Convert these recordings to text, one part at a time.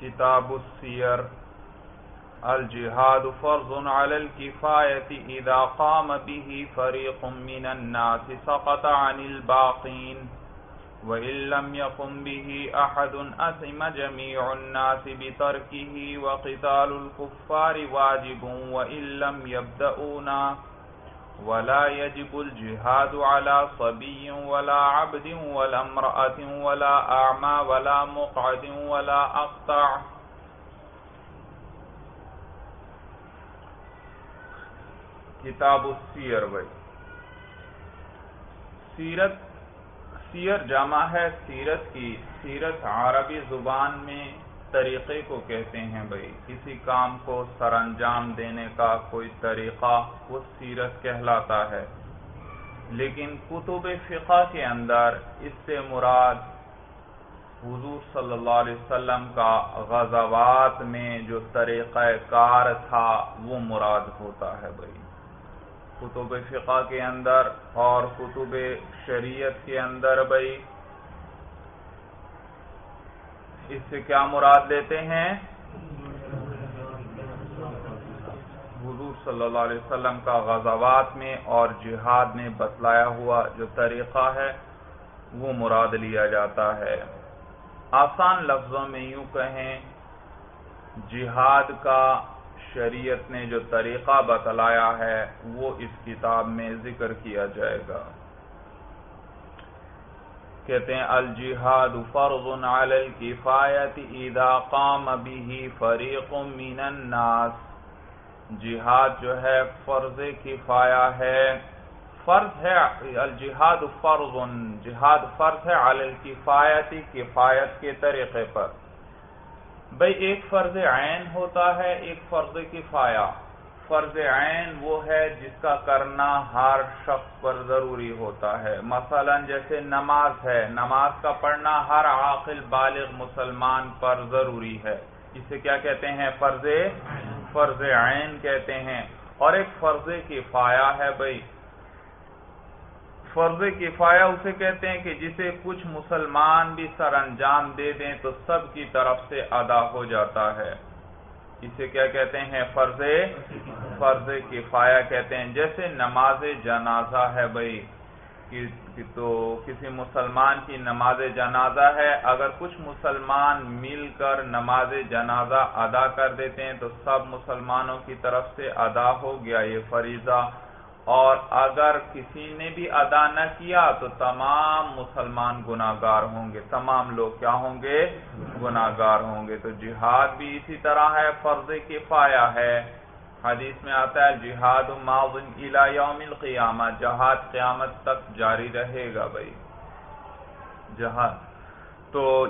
किताब सियर अल जिहाद फ़र्ज़ अलल किफ़ायत इदा क़ाम बिही फ़रीक़ुम मिनन नास सक़त अनिल बाक़ीन वइल्लम यकुम बिही अहदुन असिम जमीउन्नास बितरकिही व क़ितालुल कुफ़्फ़ारि वाजिबुन वइल्लम यब्दऊना वला यजिबुल जिहादु अला सबिय्यिन वला अब्दिन वला इम्रअतिन वला अअमा वला मुक़अदिन वला अक़ता' किताब सीर भाई सीरत सीर जमा है सीरत की सीरत अरबी ज़ुबान में तरीक़े को कहते हैं भाई। किसी काम को सरंजाम देने का कोई तरीक़ा वो सीरत कहलाता है। लेकिन कुतुब फ़िक़ा के अंदर इससे मुराद हुजूर सल्लल्लाहु अलैहि का गज़ावात में जो तरीक़ाकार था, वो मुराद होता है भाई। कुतुब फ़िका के अंदर और कुतुब शरीयत के अंदर भाई इससे क्या मुराद लेते हैं? हजूर सल्लल्लाहु अलैहि वसल्लम का गजावात में और जिहाद में बतलाया हुआ जो तरीक़ा है, वो मुराद लिया जाता है। आसान लफ्ज़ों में यूँ कहें, जिहाद का शरीयत ने जो तरीक़ा बतलाया है, वो इस किताब में ज़िक्र किया जाएगा। कहते हैं अल जिहाद फ़र्ज़ुन अलल किफ़ायत इदा काम बिही फ़रीक़ुम मिनन नास। जिहाद जो है, फ़र्ज़ किफ़ाया है। फ़र्ज़ है अल जिहाद फ़र्ज़ुन, जिहाद फ़र्ज़ है अलल किफ़ायती, किफ़ायत के तरीक़े पर। भाई, एक फ़र्ज़ आयन होता है, एक फ़र्ज़ किफाया। फ़र्ज़ आयन वो है जिसका करना हर शख्स पर ज़रूरी होता है। मसलन जैसे नमाज़ है, नमाज़ का पढ़ना हर आखिल बालिग मुसलमान पर ज़रूरी है। इसे क्या कहते हैं? फ़र्ज़ फ़र्ज़ आयन कहते हैं। और एक फ़र्ज़ किफाया है भाई। फ़र्ज़ किफाया उसे कहते हैं कि जिसे कुछ मुसलमान भी सर अंजाम दे दें तो सब की तरफ़ से अदा हो जाता है। इसे क्या कहते हैं? फ़र्ज़ फ़र्ज़ किफाया कहते हैं। जैसे नमाज़ जनाजा है भाई कि, कि तो किसी मुसलमान की नमाज़ जनाजा है अगर कुछ मुसलमान मिलकर नमाज़ जनाजा अदा कर देते हैं तो सब मुसलमानों की तरफ़ से अदा हो गया ये फरीजा। और अगर किसी ने भी अदा न किया तो तमाम मुसलमान गुनागार होंगे। तमाम लोग क्या होंगे? गुनागार होंगे। तो जिहाद भी इसी तरह है, फ़र्ज़ किफाया है। हदीस में आता है, जिहाद माजिन इलामिल क़ियामा। जहाद क़यामत तक जारी रहेगा भाई। जहाद। तो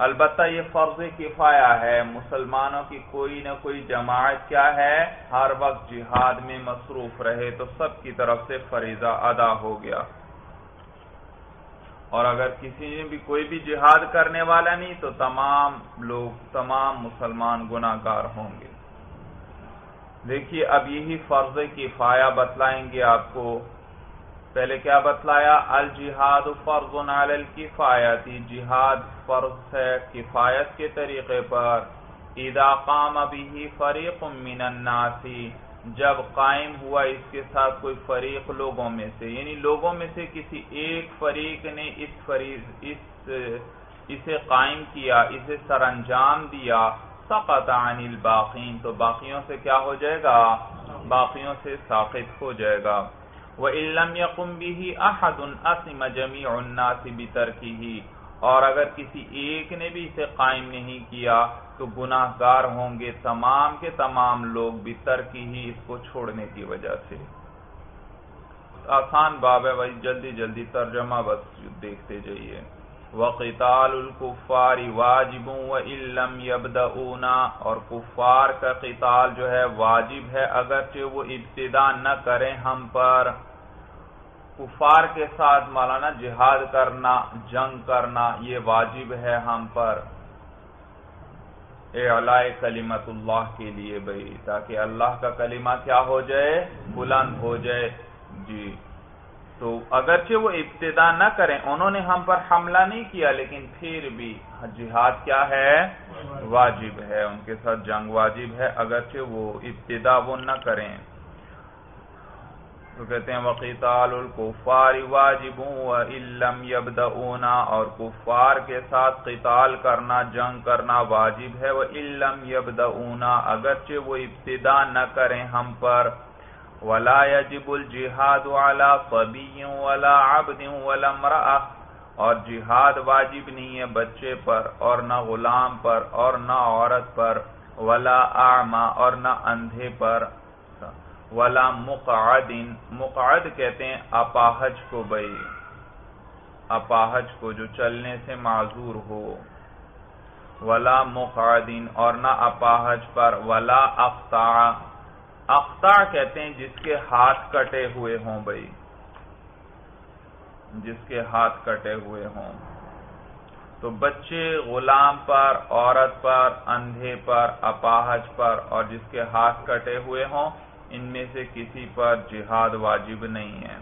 अलबत् ये फ़र्ज़ किफ़ाया है, मुसलमानों की कोई न कोई जमात क्या है? हर वक्त जिहाद में मसरूफ रहे तो सब की तरफ़ से फरीजा अदा हो गया। और अगर किसी ने भी कोई भी जिहाद करने वाला नहीं तो तमाम लोग, तमाम मुसलमान गुनागार होंगे। देखिए, अब यही फ़र्ज़ किफ़ाया बतलाएँगे आपको। पहले क्या बतलाया? अल जिहाद फ़र्ज़ अल किफ़ायती। जिहाद फ़र्ज़ है किफ़ायत के तरीके पर। इदा काम अभी फ़रीक मिनन्नासी जब कायम हुआ इसके साथ कोई फरीक लोगों में से। यानी लोगों में से किसी एक फरीक ने इस फरीक इस, इसे कायम किया, इसे सरंजाम दिया। सक़त अनिल बाकीन। तो बाकियों से क्या हो जाएगा? बाकियों से साकित हो जाएगा। व इलम यकुम भी अहदुन असम जमी उन्नासी बितरकी ही और अगर किसी एक ने भी इसे कायम नहीं किया तो गुनाहगार होंगे तमाम के तमाम लोग बितर की ही इसको छोड़ने की वजह से। आसान बाब है भाई जल्दी जल्दी तर्जमा बस देखते जाइए। वक़ितालकुफ़ारी वाजिब व इलम यबदऊना और कुफ़ार का क़िताल जो है वाजिब है अगरचे वो इब्तदा न करें हम पर कुफ़ार के साथ मौलाना जिहाद करना जंग करना ये वाजिब है हम पर अलाए कलीमतुल्लाह के लिए भाई ताकि अल्लाह का कलीमा क्या हो जाए बुलंद हो जाए जी तो अगरचे वो इब्तदा न करें, उन्होंने हम पर हमला नहीं किया, लेकिन फिर भी जिहाद क्या है? वाजिब है, उनके साथ जंग वाजिब है, अगरचे वो इब्तदा वो न करें। तो कहते हैं वक़ीतालकुफ़ार वाजिब इल्लम यबदऊना, और कुफ़ार के साथ क़िताल करना, जंग करना वाजिब है। व इल्लम यबदऊना, अगरचे वो इब्तदा न करें, हम पर वला यजिबुल जिहाद वाला सबियों वला आबदियों वला मरा और जिहाद वाजिब नहीं है बच्चे पर और न गुलाम पर और न औरत पर वला आमा और न अंधे पर वला मुकादिन मुकाद कहते हैं अपाहज को बई अपाहज को जो चलने से माजूर हो वला मुकादिन और न अपाहज पर वला अफ्ता अख्ता कहते हैं, जिसके हाथ कटे हुए हों भाई। जिसके हाथ कटे हुए हों। तो बच्चे गुलाम पर, औरत पर, अंधे पर, अपाहज पर और जिसके हाथ कटे हुए हों, इनमें से किसी पर जिहाद वाजिब नहीं है।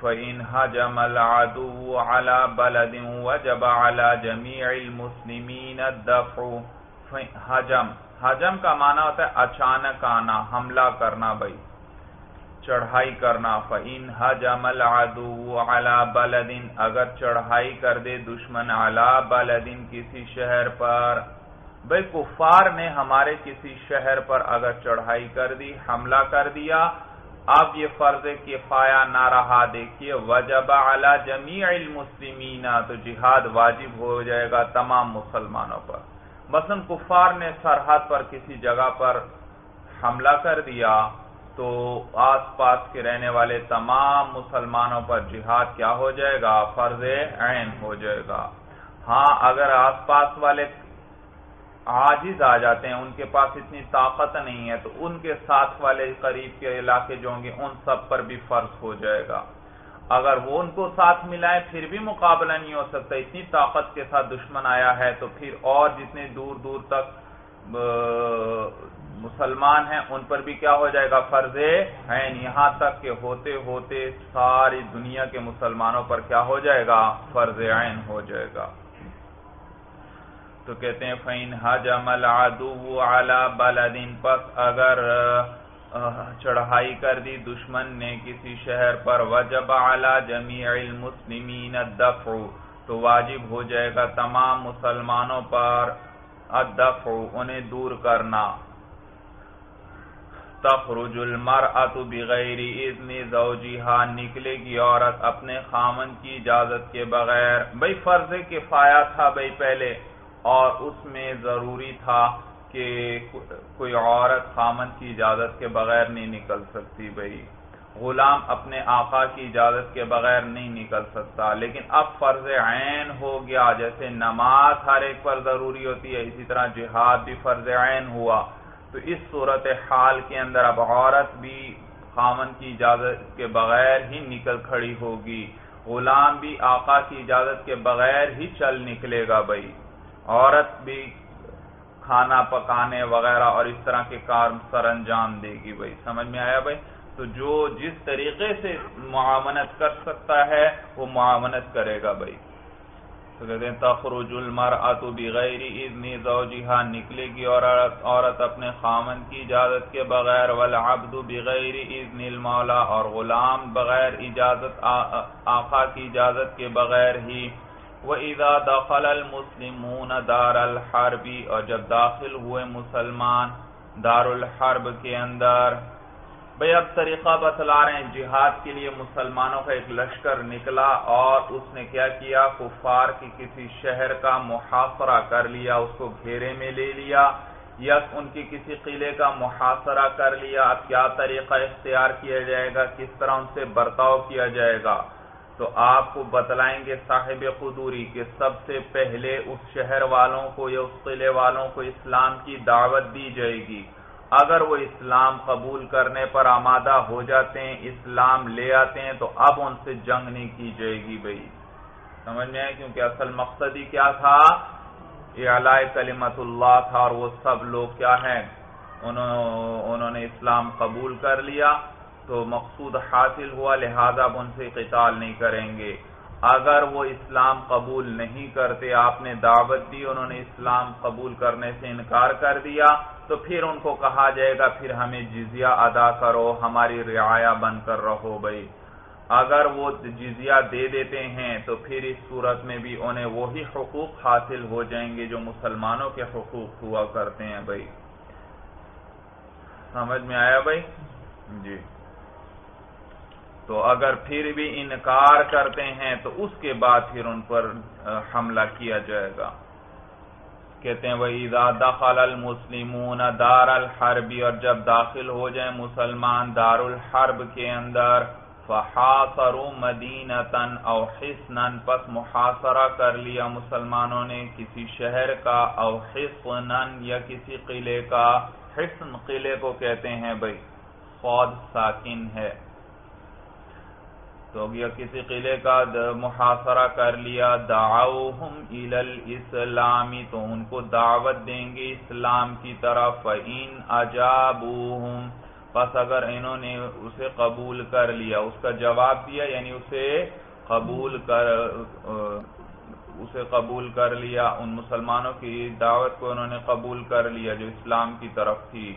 फ़िन हजमल आदू अला बलदिन वजब अला जमी मुस्लिमीन दफ़ु। हजम। हजम का माना होता है अचानक आना, हमला करना भाई। चढ़ाई करना फ़िन हजमल आदू अला बलदिन, अगर चढ़ाई कर दे दुश्मन अला बलदिन किसी शहर पर। भाई, कुफार ने हमारे किसी शहर पर अगर चढ़ाई कर दी, हमला कर दिया, अब ये फ़र्ज़ किफाया ना रहा, देखिए, वजब अला जमी मुस्लिमीना तो जिहाद वाजिब हो जाएगा तमाम मुसलमानों पर। मसन कुफार ने सरहद पर किसी जगह पर हमला कर दिया तो आसपास के रहने वाले तमाम मुसलमानों पर जिहाद क्या हो जाएगा? फ़र्ज़ ऐन हो जाएगा। हाँ अगर आसपास वाले आजिज आ जाते हैं, उनके पास इतनी ताकत नहीं है तो उनके साथ वाले करीब के इलाके जो होंगे, उन सब पर भी फ़र्ज़ हो जाएगा। अगर वो उनको साथ मिलाए, फिर भी मुकाबला नहीं हो सकता। इतनी ताकत के साथ दुश्मन आया है तो फिर और जितने दूर दूर तक मुसलमान हैं, उन पर भी क्या हो जाएगा? फर्जे हैं यहाँ तक के होते होते सारी दुनिया के मुसलमानों पर क्या हो जाएगा? फ़र्ज़ आयन हो जाएगा। तो कहते हैं, फ़ैन हजमल आदू आला बलदिन पस अगर चढ़ाई कर दी दुश्मन ने किसी शहर पर। वजब आला जमी मुस्लिमीन दफ़ तो वाजिब हो जाएगा तमाम मुसलमानों पर अदफ़ उन्हें दूर करना। तखरुजुल मर अतु बगैर इतनी जौजिहा निकलेगी औरत अपने खामन की इजाज़त के बगैर। भाई फ़र्ज़ किफाया था भाई पहले, और उसमें ज़रूरी था कि कोई औरत खामन की इजाज़त के बगैर नहीं निकल सकती भाई। गुलाम अपने आका की इजाज़त के बगैर नहीं निकल सकता। लेकिन अब फ़र्ज़ ऐन हो गया, जैसे नमाज़ हर एक पर ज़रूरी होती है, इसी तरह जिहाद भी फ़र्ज़ ऐन हुआ। तो इस सूरत हाल के अंदर अब औरत भी खामन की इजाज़त के बगैर ही निकल खड़ी होगी। गुलाम भी आका की इजाज़त के बगैर ही चल निकलेगा भाई। औरत भी खाना पकाने वगैरह और इस तरह के काम सर अंजाम देगी भाई। समझ में आया भाई? तो जो जिस तरीके से मुआवनत कर सकता है, वो मुआवनत करेगा भाई। तो कहते हैं, तखरुजुल मर अतु बगैर इजनी जौजिहा, निकलेगी और औरत अपने खामन की इजाज़त के बगैर, वल अब्दु बगैर इजनिल मौला, और गुलाम बगैर इजाज़त आका की इजाज़त के बगैर ही व इदा दखल मुस्लिमून दार हरबी और जब दाखिल हुए मुसलमान दारुल हर्ब के अंदर भाई अब तरीका बतला रहे हैं जिहाद के लिए मुसलमानों का एक लश्कर निकला और उसने क्या किया कुफार के किसी शहर का मुहासरा कर लिया उसको घेरे में ले लिया या उनके किसी किले का मुहासरा कर लिया अब क्या तरीका इख्तियार किया जाएगा किस तरह उनसे बर्ताव किया जाएगा तो आपको बतलाएँगे साहिब खुदूरी के सबसे पहले उस शहर वालों को या उस किले वालों को इस्लाम की दावत दी जाएगी। अगर वो इस्लाम कबूल करने पर आमादा हो जाते हैं, इस्लाम ले आते हैं तो अब उनसे जंग नहीं की जाएगी भाई। समझ में आए क्योंकि असल मकसद ही क्या था? ये अलाय कलिमतुल्लाह था और वो सब लोग क्या हैं? उन्होंने इस्लाम कबूल कर लिया। तो मकसूद हासिल हुआ, लिहाजा अब उनसे कताल नहीं करेंगे। अगर वो इस्लाम कबूल नहीं करते, आपने दावत दी, उन्होंने इस्लाम कबूल करने से इनकार कर दिया तो फिर उनको कहा जाएगा, फिर हमें जिजिया अदा करो, हमारी रियाया बनकर रहो भाई। अगर वो जिजिया दे देते हैं तो फिर इस सूरत में भी उन्हें वही हकूक हासिल हो जाएँगे, जो मुसलमानों के हकूक हुआ करते हैं भाई। समझ में आया भाई? जी। तो अगर फिर भी इनकार करते हैं तो उसके बाद फिर उन पर हमला किया जाएगा। कहते हैं, वही दखल मुस्लिमून दार अल हरबी, और जब दाखिल हो जाए मुसलमान दारुल हर्ब के अंदर, फहासरू मदीनतन और हिस्नन पस मुहासरा कर लिया मुसलमानों ने किसी शहर का और हिस्नन या किसी किले का। हिस्न किले को कहते हैं, भाई, फौज साकिन है। तो या किसी किले का मुहासरा कर लिया। दाऊहम इलल इस्लामी तो उनको दावत देंगे इस्लाम की तरफ़। इन अजाबूहम, बस अगर इन्होंने उसे कबूल कर लिया, उसका जवाब दिया, यानी उसे कबूल कर उसे कबूल कर लिया। उन मुसलमानों की दावत को उन्होंने कबूल कर लिया, जो इस्लाम की तरफ़ थी।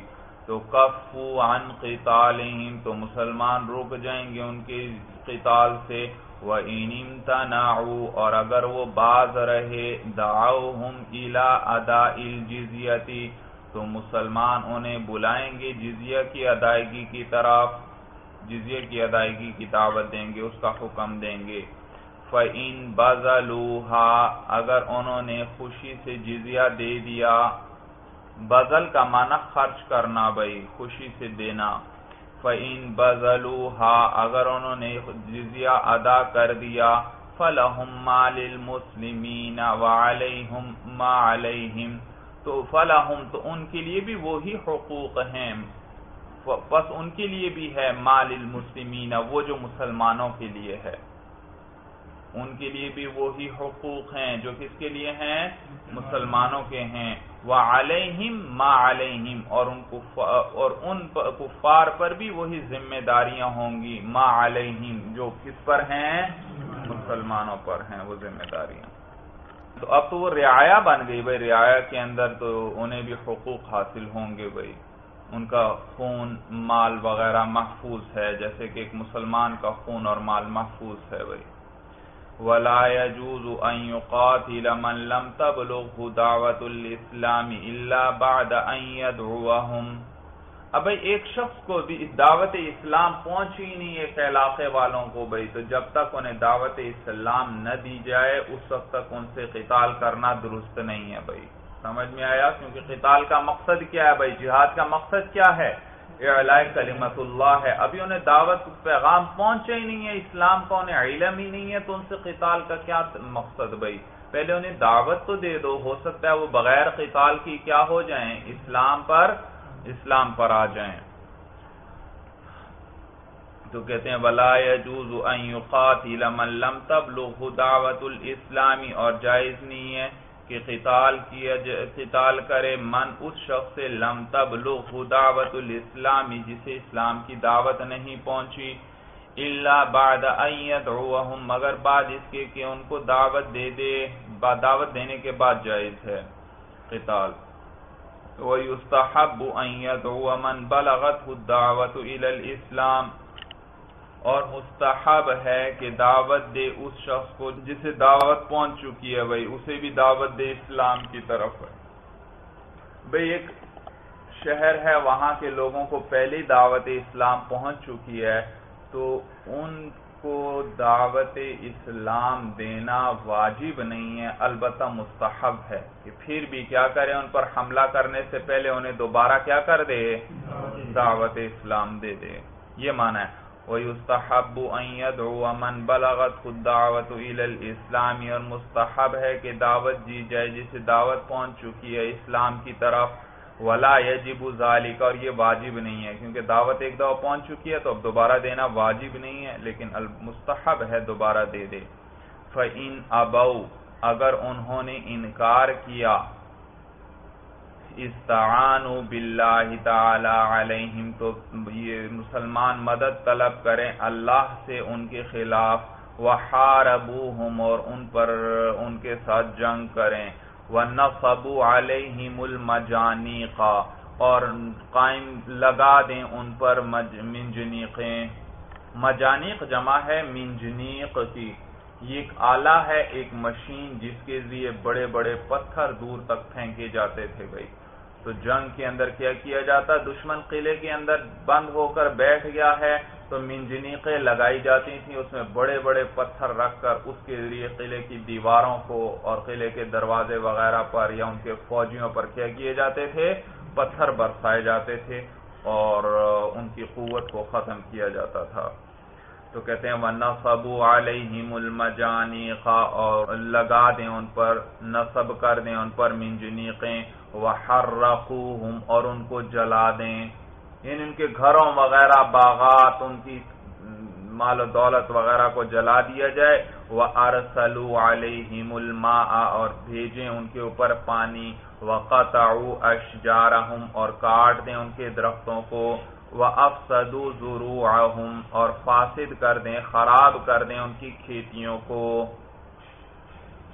तो कफू अन क़ितालिहिम तो मुसलमान रुक जाएँगे उनके क़िताल से, व इनिम तनाऊ और अगर वो बाज रहे दाऊ हम इला अदा जिजियती तो मुसलमान उन्हें बुलाएँगे जिजिया की अदायगी की तरफ़, जिजिया की अदायगी की दावत देंगे, उसका हुक्म देंगे। फ़िन बजलूहा, अगर उन्होंने खुशी से जिजिया दे दिया, बजल का माना खर्च करना भाई, खुशी से देना। फ़िन बजलूहा अगर उन्होंने जिजिया अदा कर दिया फलहुम माल मुस्लिमीन वालहम मालहिम तो फलाहुम तो उनके लिए भी वही हकूक हैं बस उनके लिए भी है माल मुस्लिमीन वो जो मुसलमानों के लिए है उनके लिए भी वही हकूक हैं, जो किसके लिए हैं? मुसलमानों के हैं। वह अलहिम मा अलहिम, और उन और उन कुफार पर भी वही जिम्मेदारियाँ होंगी। मा अलहिम, जो किस पर हैं? मुसलमानों पर हैं वो जिम्मेदारियाँ। तो अब तो वो रियाया बन गई भाई, रियाया के अंदर तो उन्हें भी हकूक हासिल होंगे भाई। उनका खून, माल वगैरह महफूज है, जैसे कि एक मुसलमान का खून और माल महफूज है भाई। वलाजूज अयुकातिल मन लम तबलुगु दावतुल-इस्लामी इल्ला बाद अयदुअहुम अब भाई, एक शख्स को भी इस दावत इस्लाम पहुँच ही नहीं है इलाके वालों को भाई तो जब तक उन्हें दावत इस्लाम न दी जाए, उस वक्त तक उनसे किताल करना दुरुस्त नहीं है भाई। समझ में आया? क्योंकि किताल का मकसद क्या है भाई? जिहाद का मकसद क्या है? कलिमतुल्लाह है। अभी उन्हें दावत पैगाम पहुँचे ही नहीं है, इस्लाम का उन्हें इलम ही नहीं है तो उनसे किताल का क्या मकसद भाई? पहले उन्हें दावत तो दे दो, हो सकता है वो बगैर किताल की क्या हो जाए? इस्लाम पर इस्लाम पर आ जाएँ। तो कहते हैं वलाजूज़ुक़ातिलम तबलुगु दावतुल इस्लामी, और जायज़ नहीं है। कि क़िताल किया क़िताल करे मन उस शख्स से लम तबलुगु दावतुल इस्लामी, जिसे इस्लाम की दावत नहीं पहुँची। इल्ला बाद अयदम मगर बाद इसके कि उनको दावत दे दे दावत देने के बाद जायज़ है क़िताल वयुस्तहबन बलगत दावत इस्लाम। और मुस्तहब है कि दावत दे उस शख्स को जिसे दावत पहुँच चुकी है भाई, उसे भी दावत दे इस्लाम की तरफ़ है। भाई, एक शहर है, वहाँ के लोगों को पहले दावत इस्लाम पहुँच चुकी है तो उन को दावत इस्लाम देना वाजिब नहीं है अलबत् मुस्तहब है कि फिर भी क्या करें, उन पर हमला करने से पहले उन्हें दोबारा क्या कर दे? दावत इस्लाम दे दे। ये माना है। वही उस्तहबन बलागत खुद इस्लामी और मुस्तहब है कि दावत दी जाए जिसे दावत पहुँच चुकी है इस्लाम की तरफ़ वला यजिबु जालिक और ये वाजिब नहीं है क्योंकि दावत एक दफ़ा पहुँच चुकी है तो अब दोबारा देना वाजिब नहीं है लेकिन मुस्तहब है दोबारा दे दे फ़िन अबऊ अगर उन्होंने इनकार किया इस्तानु अलैहिम तो ये मुसलमान मदद तलब करें अल्लाह से उनके खिलाफ। वहारबूहुम, और उन पर उनके साथ जंग करें। व नफबू अलैहिमुल मजानीका, और कायम लगा दें उन पर मिंजनीक़ें। मजानीक जमा है मिंजनीक की। ये एक आला है, एक मशीन जिसके लिए बड़े बड़े पत्थर दूर तक फेंके जाते थे भाई। तो जंग के अंदर क्या किया जाता? दुश्मन किले के अंदर बंद होकर बैठ गया है। तो मिंजनीकें लगाई जाती थी। उसमें बड़े बड़े पत्थर रखकर उसके ज़रिए किले की दीवारों को और किले के दरवाजे वगैरह पर या उनके फौजियों पर क्या किए जाते थे? पत्थर बरसाए जाते थे और उनकी कुत को खत्म किया जाता था। तो कहते हैं वह नसबू अलहिमुलमजानी खा और, लगा दें उन पर, नसब कर दें उन पर मिंजनीकें वहर्रकूहुम, और उनको जला दें। इन इनके घरों वगैरह, बागात, उनकी माल दौलत वगैरह को जला दिया जाए। वह अरसलू अलहिमुलमा और भेजें उनके ऊपर पानी। व वक़ताऊ अशजारहम, और काट दें उनके दरख्तों को। व अफसदू जुरूहम और फासिद कर दें, खराब कर दें उनकी खेतियों को।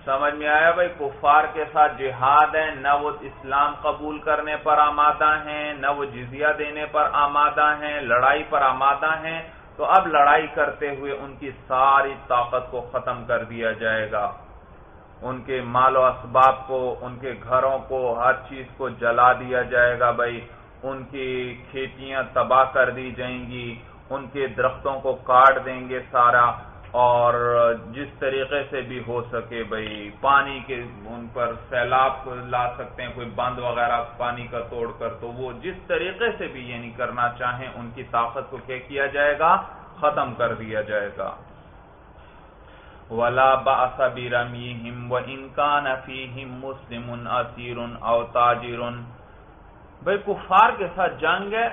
समझ में आया भाई, कुफार के साथ जिहाद है, न वो इस्लाम कबूल करने पर आमादा हैं, न वो जिजिया देने पर आमादा हैं, लड़ाई पर आमादा हैं। तो अब लड़ाई करते हुए उनकी सारी ताकत को खत्म कर दिया जाएगा। उनके मालो असबाब को, उनके घरों को, हर चीज़ को जला दिया जाएगा भाई। उनकी खेतियाँ तबाह कर दी जाएँगी, उनके दरख्तों को काट देंगे सारा। और जिस तरीके से भी हो सके भाई, पानी के उन पर सैलाब ला सकते हैं, कोई बंद वगैरह पानी का तोड़कर तो वो जिस तरीके से भी ये नहीं करना चाहें, उनकी ताकत को क्या किया जाएगा? खत्म कर दिया जाएगा। वला बासबिरमी हिम व इनका नफी हिम मुस्लिम असीर अव ताजिर भाई, कुफार के साथ जंग है,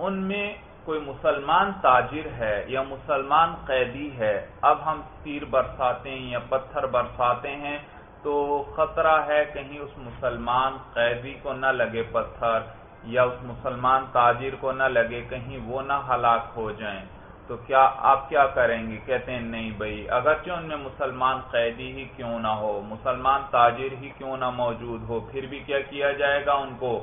उनमें कोई मुसलमान ताजिर है या मुसलमान कैदी है, अब हम तीर बरसाते हैं या पत्थर बरसाते हैं तो खतरा है कहीं उस मुसलमान कैदी को न लगे पत्थर या उस मुसलमान ताजिर को न लगे कहीं वो न हलाक हो जाएँ। तो क्या आप क्या करेंगे? कहते हैं, नहीं भाई, अगरचे उनमें मुसलमान कैदी ही क्यों ना हो? मुसलमान ताजिर ही क्यों ना मौजूद हो? फिर भी क्या किया जाएगा उनको?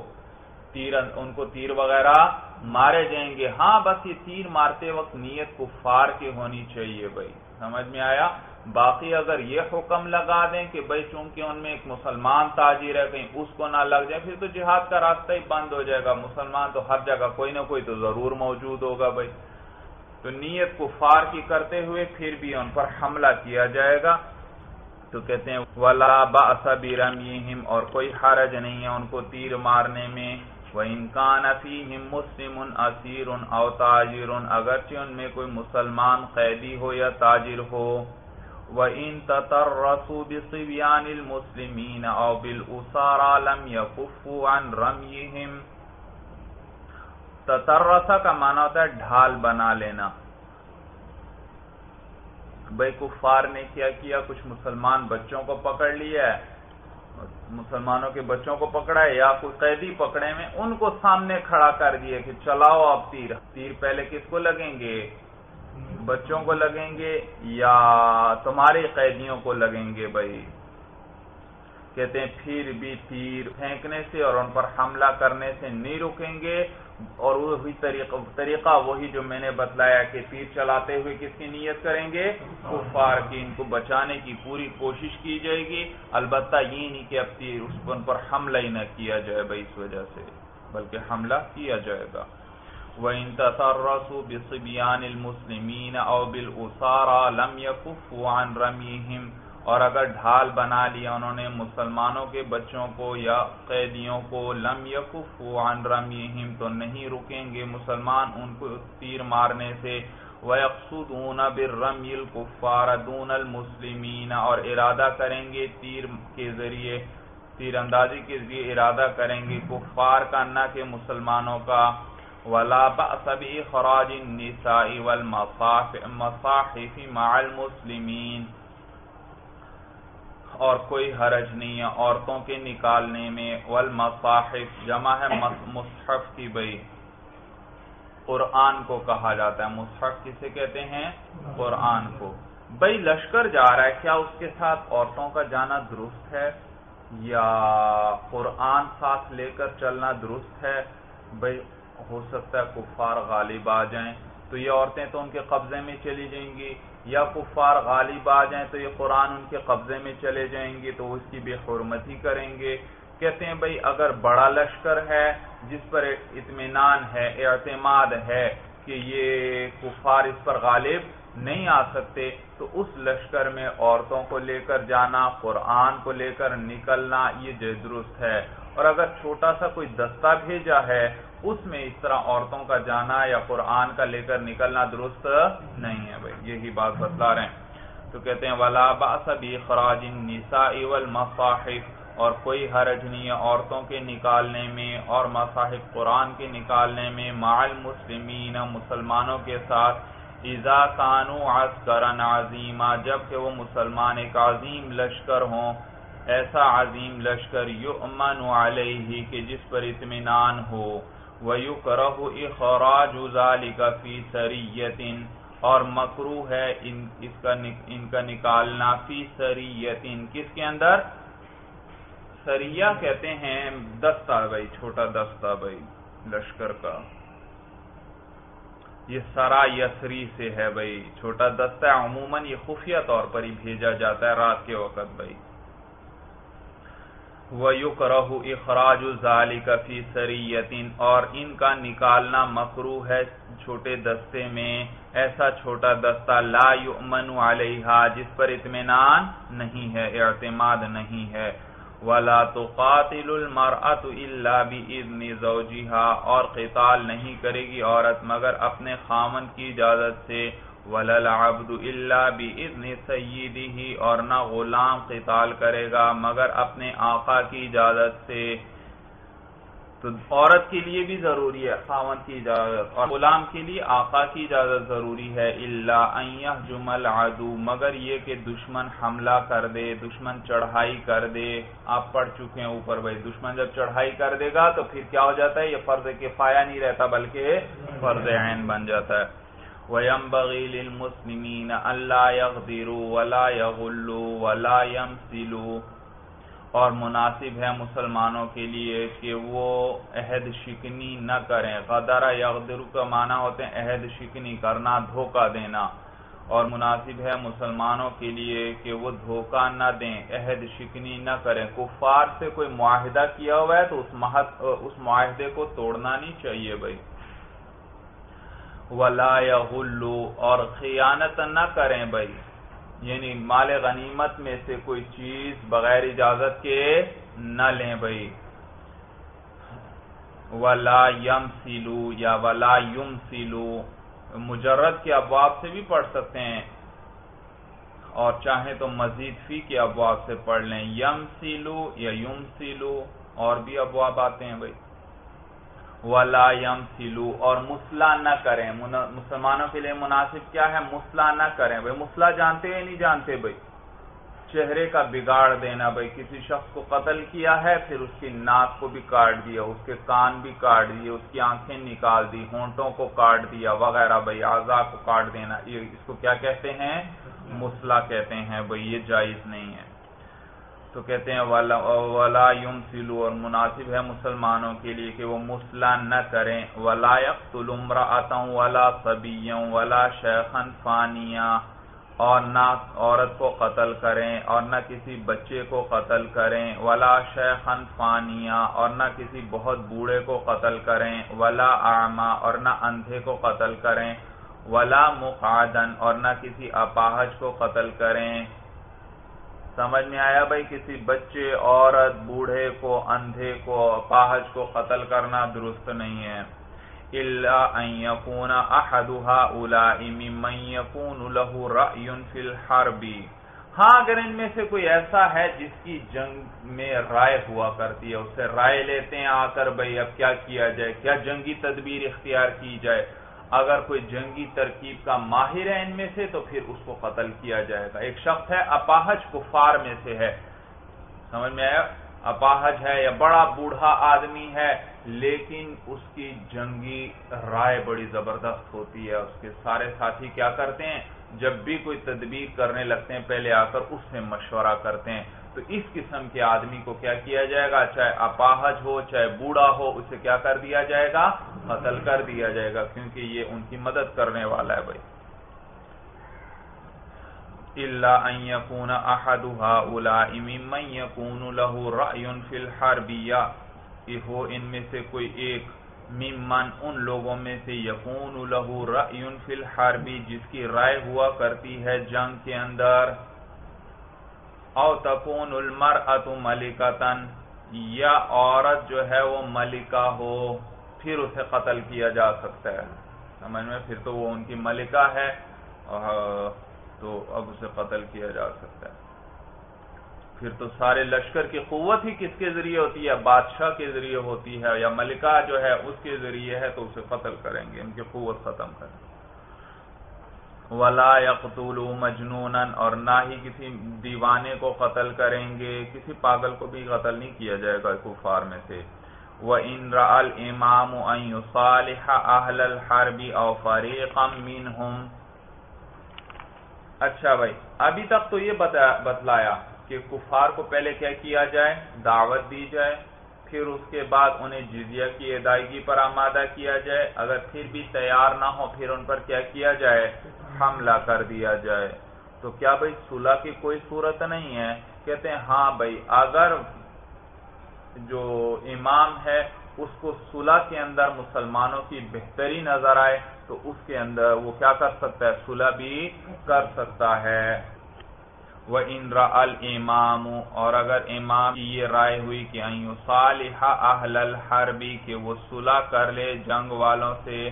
तीर उनको तीर वगैरह मारे जाएँगे। हाँ बस ये तीर मारते वक्त नीयत कुफार की होनी चाहिए भाई। समझ में आया? बाकी अगर ये हुक्म लगा दें कि भाई चूँकि उनमें एक मुसलमान ताजिर है, कहीं उसको ना लग जाए, फिर तो जिहाद का रास्ता ही बंद हो जाएगा। मुसलमान तो हर जगह, कोई ना कोई तो ज़रूर मौजूद होगा भाई। तो नीयत कुफार की करते हुए फिर भी उन पर हमला किया जाएगा। तो कहते हैं, वला बासबिरम और कोई हरज नहीं है उनको तीर मारने में। व इनकान अफीहिम मुस्लिम असीर अव ताजिर अगरचे उनमें कोई मुसलमान कैदी हो या ताजिर हो। व इन ततरसु बिसिबियान मुस्लिमीन अव बिल उसारा लम यकुफु अन रमीहिम ततरसा का माना होता है ढाल बना लेना। भाई कुफार ने क्या किया? कुछ मुसलमान बच्चों को पकड़ लिया है। मुसलमानों के बच्चों को पकड़ा है या कोई कैदी पकड़े में उनको सामने खड़ा कर दिए कि चलाओ आप तीर। तीर पहले किसको लगेंगे? बच्चों को लगेंगे या तुम्हारे कैदियों को लगेंगे भाई? कहते हैं, फिर भी तीर फेंकने से और उन पर हमला करने से नहीं रुकेंगे। और वही तरीका तरीका वही जो मैंने बतलाया कि तीर चलाते हुए किसकी नीयत करेंगे? कुफार की इनको बचाने की पूरी कोशिश की जाएगी। अलबत्ता ये नहीं कि अब तीर उस पर, पर हमला ही न किया जाए भाई इस वजह से बल्कि हमला किया जाएगा। वह इन तसरसु बिसबियान मुस्लिमीन और बिल उसारा लम यकुफ़ रमीहिम। और अगर ढाल बना लिया उन्होंने मुसलमानों के बच्चों को या कैदियों को, लम यकुफ़ान रमीहिम तो नहीं रुकेंगे मुसलमान उनको तीर मारने से। वयकसुदून बिर्रमील कुफ़ार दून मुस्लिमीन, और इरादा करेंगे तीर के ज़रिए, तीरंदाजी के ज़रिए इरादा करेंगे कुफ़ार का, न के मुसलमानों का। वला बी खराज निसाई वल मसाहिफी माल मुस्लिमीन। और कोई हरज नहीं है औरतों के निकालने में। वल मसाहिफ, जमा है मुसहफ की बई। कुरान को कहा जाता है। मुसहफ किसे कहते हैं? कुरान को। भाई लश्कर जा रहा है। क्या उसके साथ औरतों का जाना दुरुस्त है? या कुरान साथ लेकर चलना दुरुस्त है? भाई हो सकता है कुफार गालिब आ जाएँ। तो ये औरतें तो उनके कब्जे में चली जाएँगी। या कुफार गालिब आ जाएँ तो ये कुरान उनके कब्जे में चले जाएँगे तो वो इसकी बेहरमती करेंगे। कहते हैं, भाई, अगर बड़ा लश्कर है जिस पर इतमान है, एतमाद है कि ये कुफार इस पर गालिब नहीं आ सकते तो उस लश्कर में औरतों को लेकर जाना, कुरान को लेकर निकलना, ये दुरुस्त है। और अगर छोटा सा कोई दस्ता भेजा है, उसमें इस तरह औरतों का जाना या कुरान का लेकर निकलना दुरुस्त नहीं है भाई, यही बात बतला रहे हैं। तो कहते हैं, वला खराज निसा इवल मसाहिफ और कोई हरज नहीं है औरतों के निकालने में और मसाहिब कुरान के निकालने में, माल मुस्लिमीन मुसलमानों के साथ, इज़ा कानू आस्करन आजीमा जबकि वो मुसलमान एक आजीम लश्कर हों। ऐसा अजीम लश्कर युमन ही कि जिस पर इतमान हो, वयु करह इखराज फ़ी सरीयतिन, और मकरू है इन, इसका इनका निकालना फ़ी सरीयतिन। किसके अंदर? सरिया कहते हैं दस्ता भाई, छोटा दस्ता भाई, लश्कर का। ये सरा यसरी से है भाई, छोटा दस्ता, अमूमन ये खुफिया तौर पर ही भेजा जाता है रात के वक्त भाई। वयुकरहु इखराज फ़ी सरीयतिन, और इनका निकालना मकरू है छोटे दस्ते में। ऐसा छोटा दस्ता ला युमन अलहा, जिस पर इतमान नहीं है एतमाद नहीं है। वला तो कातिलमरअत इल्ला बिइज़्नि ज़ौजिहा, और क़िताल नहीं करेगी औरत, मगर अपने खामन की इजाज़त से। वलल अब्दु इल्ला बिइज़्नि सय्यिदिही, और न गुलाम क़िताल करेगा, मगर अपने आका की इजाज़त से। तो औरत के लिए भी ज़रूरी है खावत की इजाज़त, और गुलाम के लिए आका की इजाज़त ज़रूरी है। इल्ला जुमल आदू मगर ये कि दुश्मन हमला कर दे, दुश्मन चढ़ाई कर दे। आप पढ़ चुके हैं ऊपर भाई, दुश्मन जब चढ़ाई कर देगा तो फिर क्या हो जाता है? ये फ़र्ज़ के फाया नहीं रहता, बल्कि फ़र्ज़ ऐन बन जाता है। वयम बगील मुस्लिमीन अल्लाह यगदिरू वला यगुल्लू वला और मुनासिब है मुसलमानों के लिए कि वो अहद शिकनी न करें गदरा यकदर का माना होते हैं अहद शिकनी करना धोखा देना और मुनासिब है मुसलमानों के लिए कि वो धोखा न दें अहद शिकनी न करें कुफार से कोई मुआहिदा किया हुआ है तो उस महत उस मुआहदे को तोड़ना नहीं चाहिए भाई वला या और खियानत न करें भाई। यानी माल गनीमत में से कोई चीज़ बगैर इजाज़त के न लें भाई। वला यम सीलू या वला युम सीलू मुजर्रद के अबवाब से भी पढ़ सकते हैं। और चाहे तो मजीद फ़ी के अबवाब से पढ़ लें। यम सीलू या युम सीलू और भी अबवाब आते हैं भाई। वला यम सिलू और मुसला न करें। मुसलमानों के लिए मुनासिब क्या है? मुसला न करें। भाई, मुसला जानते हैं नहीं जानते भाई? चेहरे का बिगाड़ देना भाई। किसी शख्स को कत्ल किया है, फिर उसकी नाक को भी काट दिया, उसके कान भी काट दिए, उसकी आँखें निकाल दी, होंठों को काट दिया, वगैरह भाई, आजा को काट देना। ये इसको क्या कहते हैं? मुसला कहते हैं। भाई, ये जायज़ नहीं है। तो कहते हैं, वाला, वला युम सिलू और मुनासिब है मुसलमानों के लिए कि वो मुसला न करें। वलायक तुलमरातों वला सबियों वला शेखन फानिया, और ना औरत को कत्ल करें, और न किसी बच्चे को कत्ल करें। वला शेखन फानिया, और न किसी बहुत बूढ़े को कत्ल करें। वला आमा, और न अंधे को कत्ल करें। वला मुकादन, और न किसी अपाहज को कत्ल करें। समझ में आया भाई किसी बच्चे, औरत, बूढ़े को, अंधे को अपाहज को कत्ल करना दुरुस्त नहीं है। अहदुहा हाँ अगर इनमें से कोई ऐसा है जिसकी जंग में राय हुआ करती है उससे राय लेते हैं आकर भाई, अब क्या किया जाए? क्या जंगी तदबीर इख्तियार की जाए? अगर कोई जंगी तरकीब का माहिर है इनमें से तो फिर उसको कत्ल किया जाएगा। एक शख्स है, अपाहज कुफार में से है। समझ में आया? अपाहज है, या बड़ा बूढ़ा आदमी है, लेकिन उसकी जंगी राय बड़ी ज़बरदस्त होती है। उसके सारे साथी क्या करते हैं? जब भी कोई तदबीर करने लगते हैं, पहले आकर उससे मशवरा करते हैं। तो इस किस्म के आदमी को क्या किया जाएगा? चाहे अपाहज हो, चाहे बूढ़ा हो, उसे क्या कर दिया जाएगा? कतल कर दिया जाएगा, क्योंकि ये उनकी मदद करने वाला है भाई। इल्ला अयकून अहदुहा यकून लहू रायुन फिल हो इनमें से कोई एक मिमन उन लोगों में से यकून लहू रायुन फिल जिसकी राय हुआ करती है जंग के अंदर। औ तकून उलमर अतु मलिकतन, या औरत जो है वो मलिका हो, फिर उसे कत्ल किया जा सकता है। समझ में? फिर तो वो उनकी मलिका है तो अब उसे कत्ल किया जा सकता है। फिर तो सारे लश्कर की कुत ही किसके ज़रिए होती है? बादशाह के ज़रिए होती है, या मलिका जो है, उसके ज़रिए है तो उसे कत्ल करेंगे। उनकी कुत खत्म करेंगे वला यकतुलू मजनून और ना ही किसी दीवाने को कत्ल करेंगे, किसी पागल को भी कत्ल नहीं किया जाएगा कुफार में से। व इन रल इमाम अहल हरबी और फरीकम मिन अच्छा भाई, अभी तक तो ये बता, बतलाया कि कुफार को पहले क्या किया जाए? दावत दी जाए फिर उसके बाद उन्हें जिजिया की अदायगी पर आमादा किया जाए। अगर फिर भी तैयार ना हो, फिर उन पर क्या किया जाए? हमला कर दिया जाए। तो क्या भाई सुलह की कोई सूरत नहीं है? कहते हैं हाँ भाई, अगर जो इमाम है, उसको सुलह के अंदर मुसलमानों की बेहतरी नज़र आए तो उसके अंदर वो क्या कर सकता है? सुलह भी कर सकता है। व इंद्रा अल इमाम और अगर इमाम की ये राय हुई कि सालिहा अहल हरबी, के वो सुलह कर ले जंग वालों से,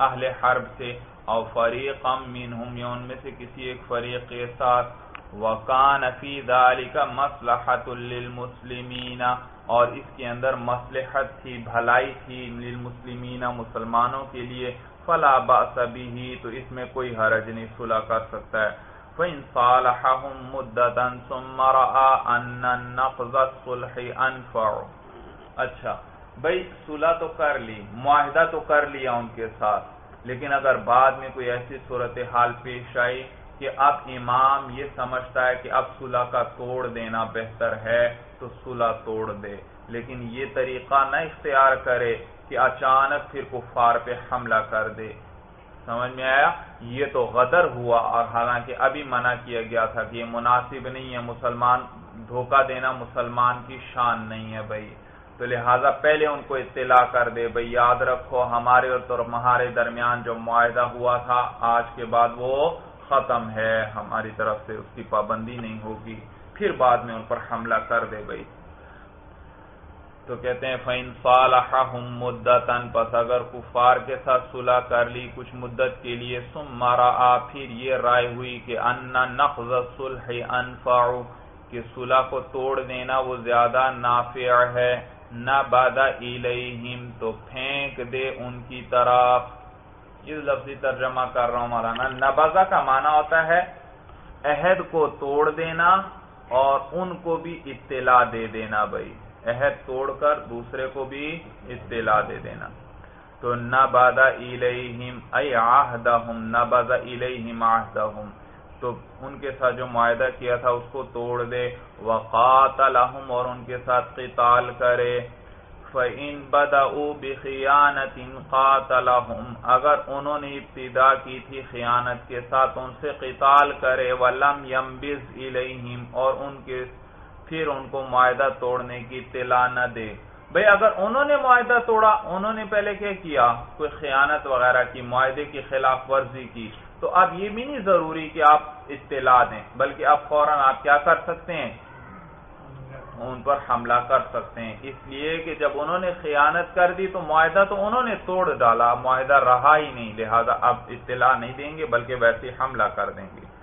अहल हर्ब से और फरीकम मिन उनमें से किसी एक फरीक के साथ वकान फ़ी दालिका मसलहतुलमुस्लिमीना और इसके अंदर मसलहत थी, भलाई थी मुस्लिमीना मुसलमानों के लिए, फला बासबी ही तो इसमें कोई हरज नहीं, सुलह कर सकता है। अच्छा भाई सुलह तो कर ली मुआहदा तो कर लिया उनके साथ लेकिन अगर बाद में कोई ऐसी सूरत हाल पेश आई कि अब इमाम ये समझता है कि अब सुलह का तोड़ देना बेहतर है तो सुलह तोड़ दे लेकिन ये तरीका न इख्तियार करे कि अचानक फिर कुफार पे हमला कर दे समझ में आया? ये तो गदर हुआ और हालाँकि अभी मना किया गया था कि ये मुनासिब नहीं है, मुसलमान धोखा देना मुसलमान की शान नहीं है भाई। तो लिहाजा पहले उनको इत्तला कर दे भाई, याद रखो हमारे और तुम्हारे दरमियान जो मुआदा हुआ था, आज के बाद वो खत्म है। हमारी तरफ़ से उसकी पाबंदी नहीं होगी। फिर बाद में उन पर हमला कर दे भाई। तो कहते हैं फ़ैन सालहम मुद्दतन पस अगर कुफार के साथ सुलह कर ली कुछ मुद्दत के लिए, सुम मारा, आ, फिर ये राय हुई कि अन्ना नफ्ज सुलह अनफाउ, कि सुलह को तोड़ देना वो ज़्यादा नाफिया है, न बादा इलहिम तो फेंक दे उनकी तरफ़। इस लफ्जी तर्जमा कर रहा हूँ मौलाना नबाजा का माना होता है, अहद को तोड़ देना और उनको भी इत्तला दे देना भाई। अहद तोड़कर दूसरे को भी इत्तला दे देना। तो न बादा इलहिम, अय आहदहुम, न बादा इलहिम आहदहुम। तो उनके साथ जो माहा किया था, उसको तोड़ दे। वक़ातलहुम, और उनके साथ क़िताल करे। फ़िन बदऊ बेखियानतिन क़ातलहुम, अगर उन्होंने इब्तिदा की थी खियानत के साथ, उनसे क़िताल करे। वलम यम्बिज इलहिम, और उनके फिर उनको माहा तोड़ने की तिला न दे। भाई, अगर उन्होंने माहा तोड़ा, उन्होंने पहले क्या किया? कोई खयानत वगैरह की माहे की खिलाफ वर्जी की। तो अब ये भी नहीं ज़रूरी कि आप इत्तला दें, बल्कि आप फ़ौरन आप क्या कर सकते हैं? उन पर हमला कर सकते हैं। इसलिए कि जब उन्होंने खयानत कर दी तो मुआदा तो उन्होंने तोड़ डाला। मुआदा रहा ही नहीं, लिहाजा अब इत्तला नहीं देंगे, बल्कि वैसे हमला कर देंगे।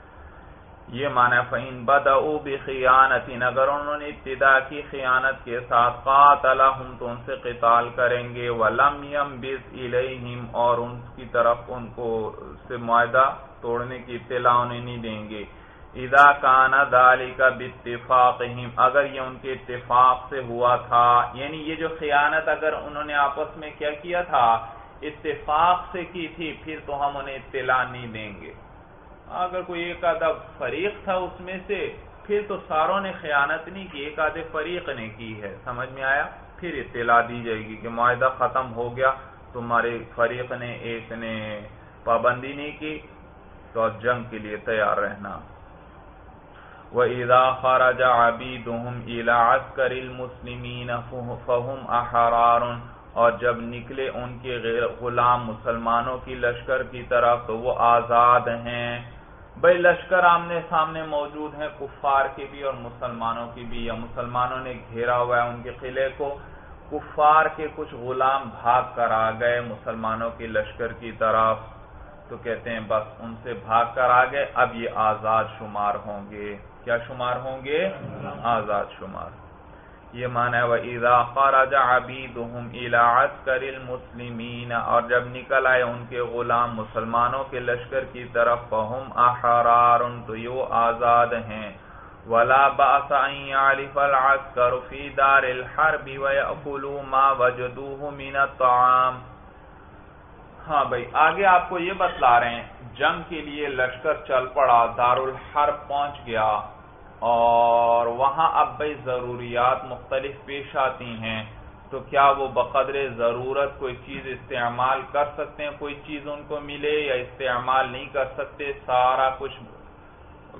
ये माना फ़ैन बदऊ बेखियानतिन अगर उन्होंने इब्तदा की खयानत के साथ कातला हम तो उनसे कताल करेंगे। वलम यम बिस इलहिम, और उनकी तरफ़ उनको से मुआदा तोड़ने की इतला उन्हें नहीं देंगे। इदा काना दाली का बितफाक अगर ये उनके इतफाक से हुआ था, यानी ये जो खयानत अगर उन्होंने आपस में क्या किया था इतफाक से की थी, फिर तो हम उन्हें इत्तला नहीं देंगे। अगर कोई एक आधा फरीक था उसमें से, फिर तो सारों ने खयानत नहीं की, एक आधे फरीक ने की है। समझ में आया? फिर इत्तला दी जाएगी कि माहा खत्म हो गया, तुम्हारे फरीक ने, एक ने पाबंदी नहीं की तो अब जंग के लिए तैयार रहना। व इदा खराजा आबिदुम इलास्कर मुस्लिमीन फहुम अहरार और जब निकले उनके गुलाम मुसलमानों की लश्कर की तरफ़ तो वो आज़ाद हैं। भाई, लश्कर आमने सामने मौजूद हैं कुफार के भी और मुसलमानों की भी। या मुसलमानों ने घेरा हुआ है उनके किले को। कुफार के कुछ गुलाम भाग कर आ गए मुसलमानों की लश्कर की तरफ़। तो कहते हैं, बस उनसे भाग कर आ गए। अब ये आज़ाद शुमार होंगे। क्या शुमार होंगे? आज़ाद शुमार। ये माना है वह ईदा खराजा अबीदुम इलास्करिल मुस्लिमीन और जब निकल आए उनके गुलाम मुसलमानों के लश्कर की तरफ़, फहुम अहरार तो यो आज़ाद हैं। वला बासफल फ़ी दारिल हरबी वयकुलू मा वजदूहु मिन ताम हाँ भाई, आगे आपको ये बतला रहे हैं, जंग के लिए लश्कर चल पड़ा, दारुल हर्ब पहुँच गया। और वहाँ अब भाई ज़रूरियात मुख्तलिफ़ पेश आती हैं। तो क्या वो बकदर ज़रूरत कोई चीज़ इस्तेमाल कर सकते हैं? कोई चीज़ उनको मिले या इस्तेमाल नहीं कर सकते? सारा कुछ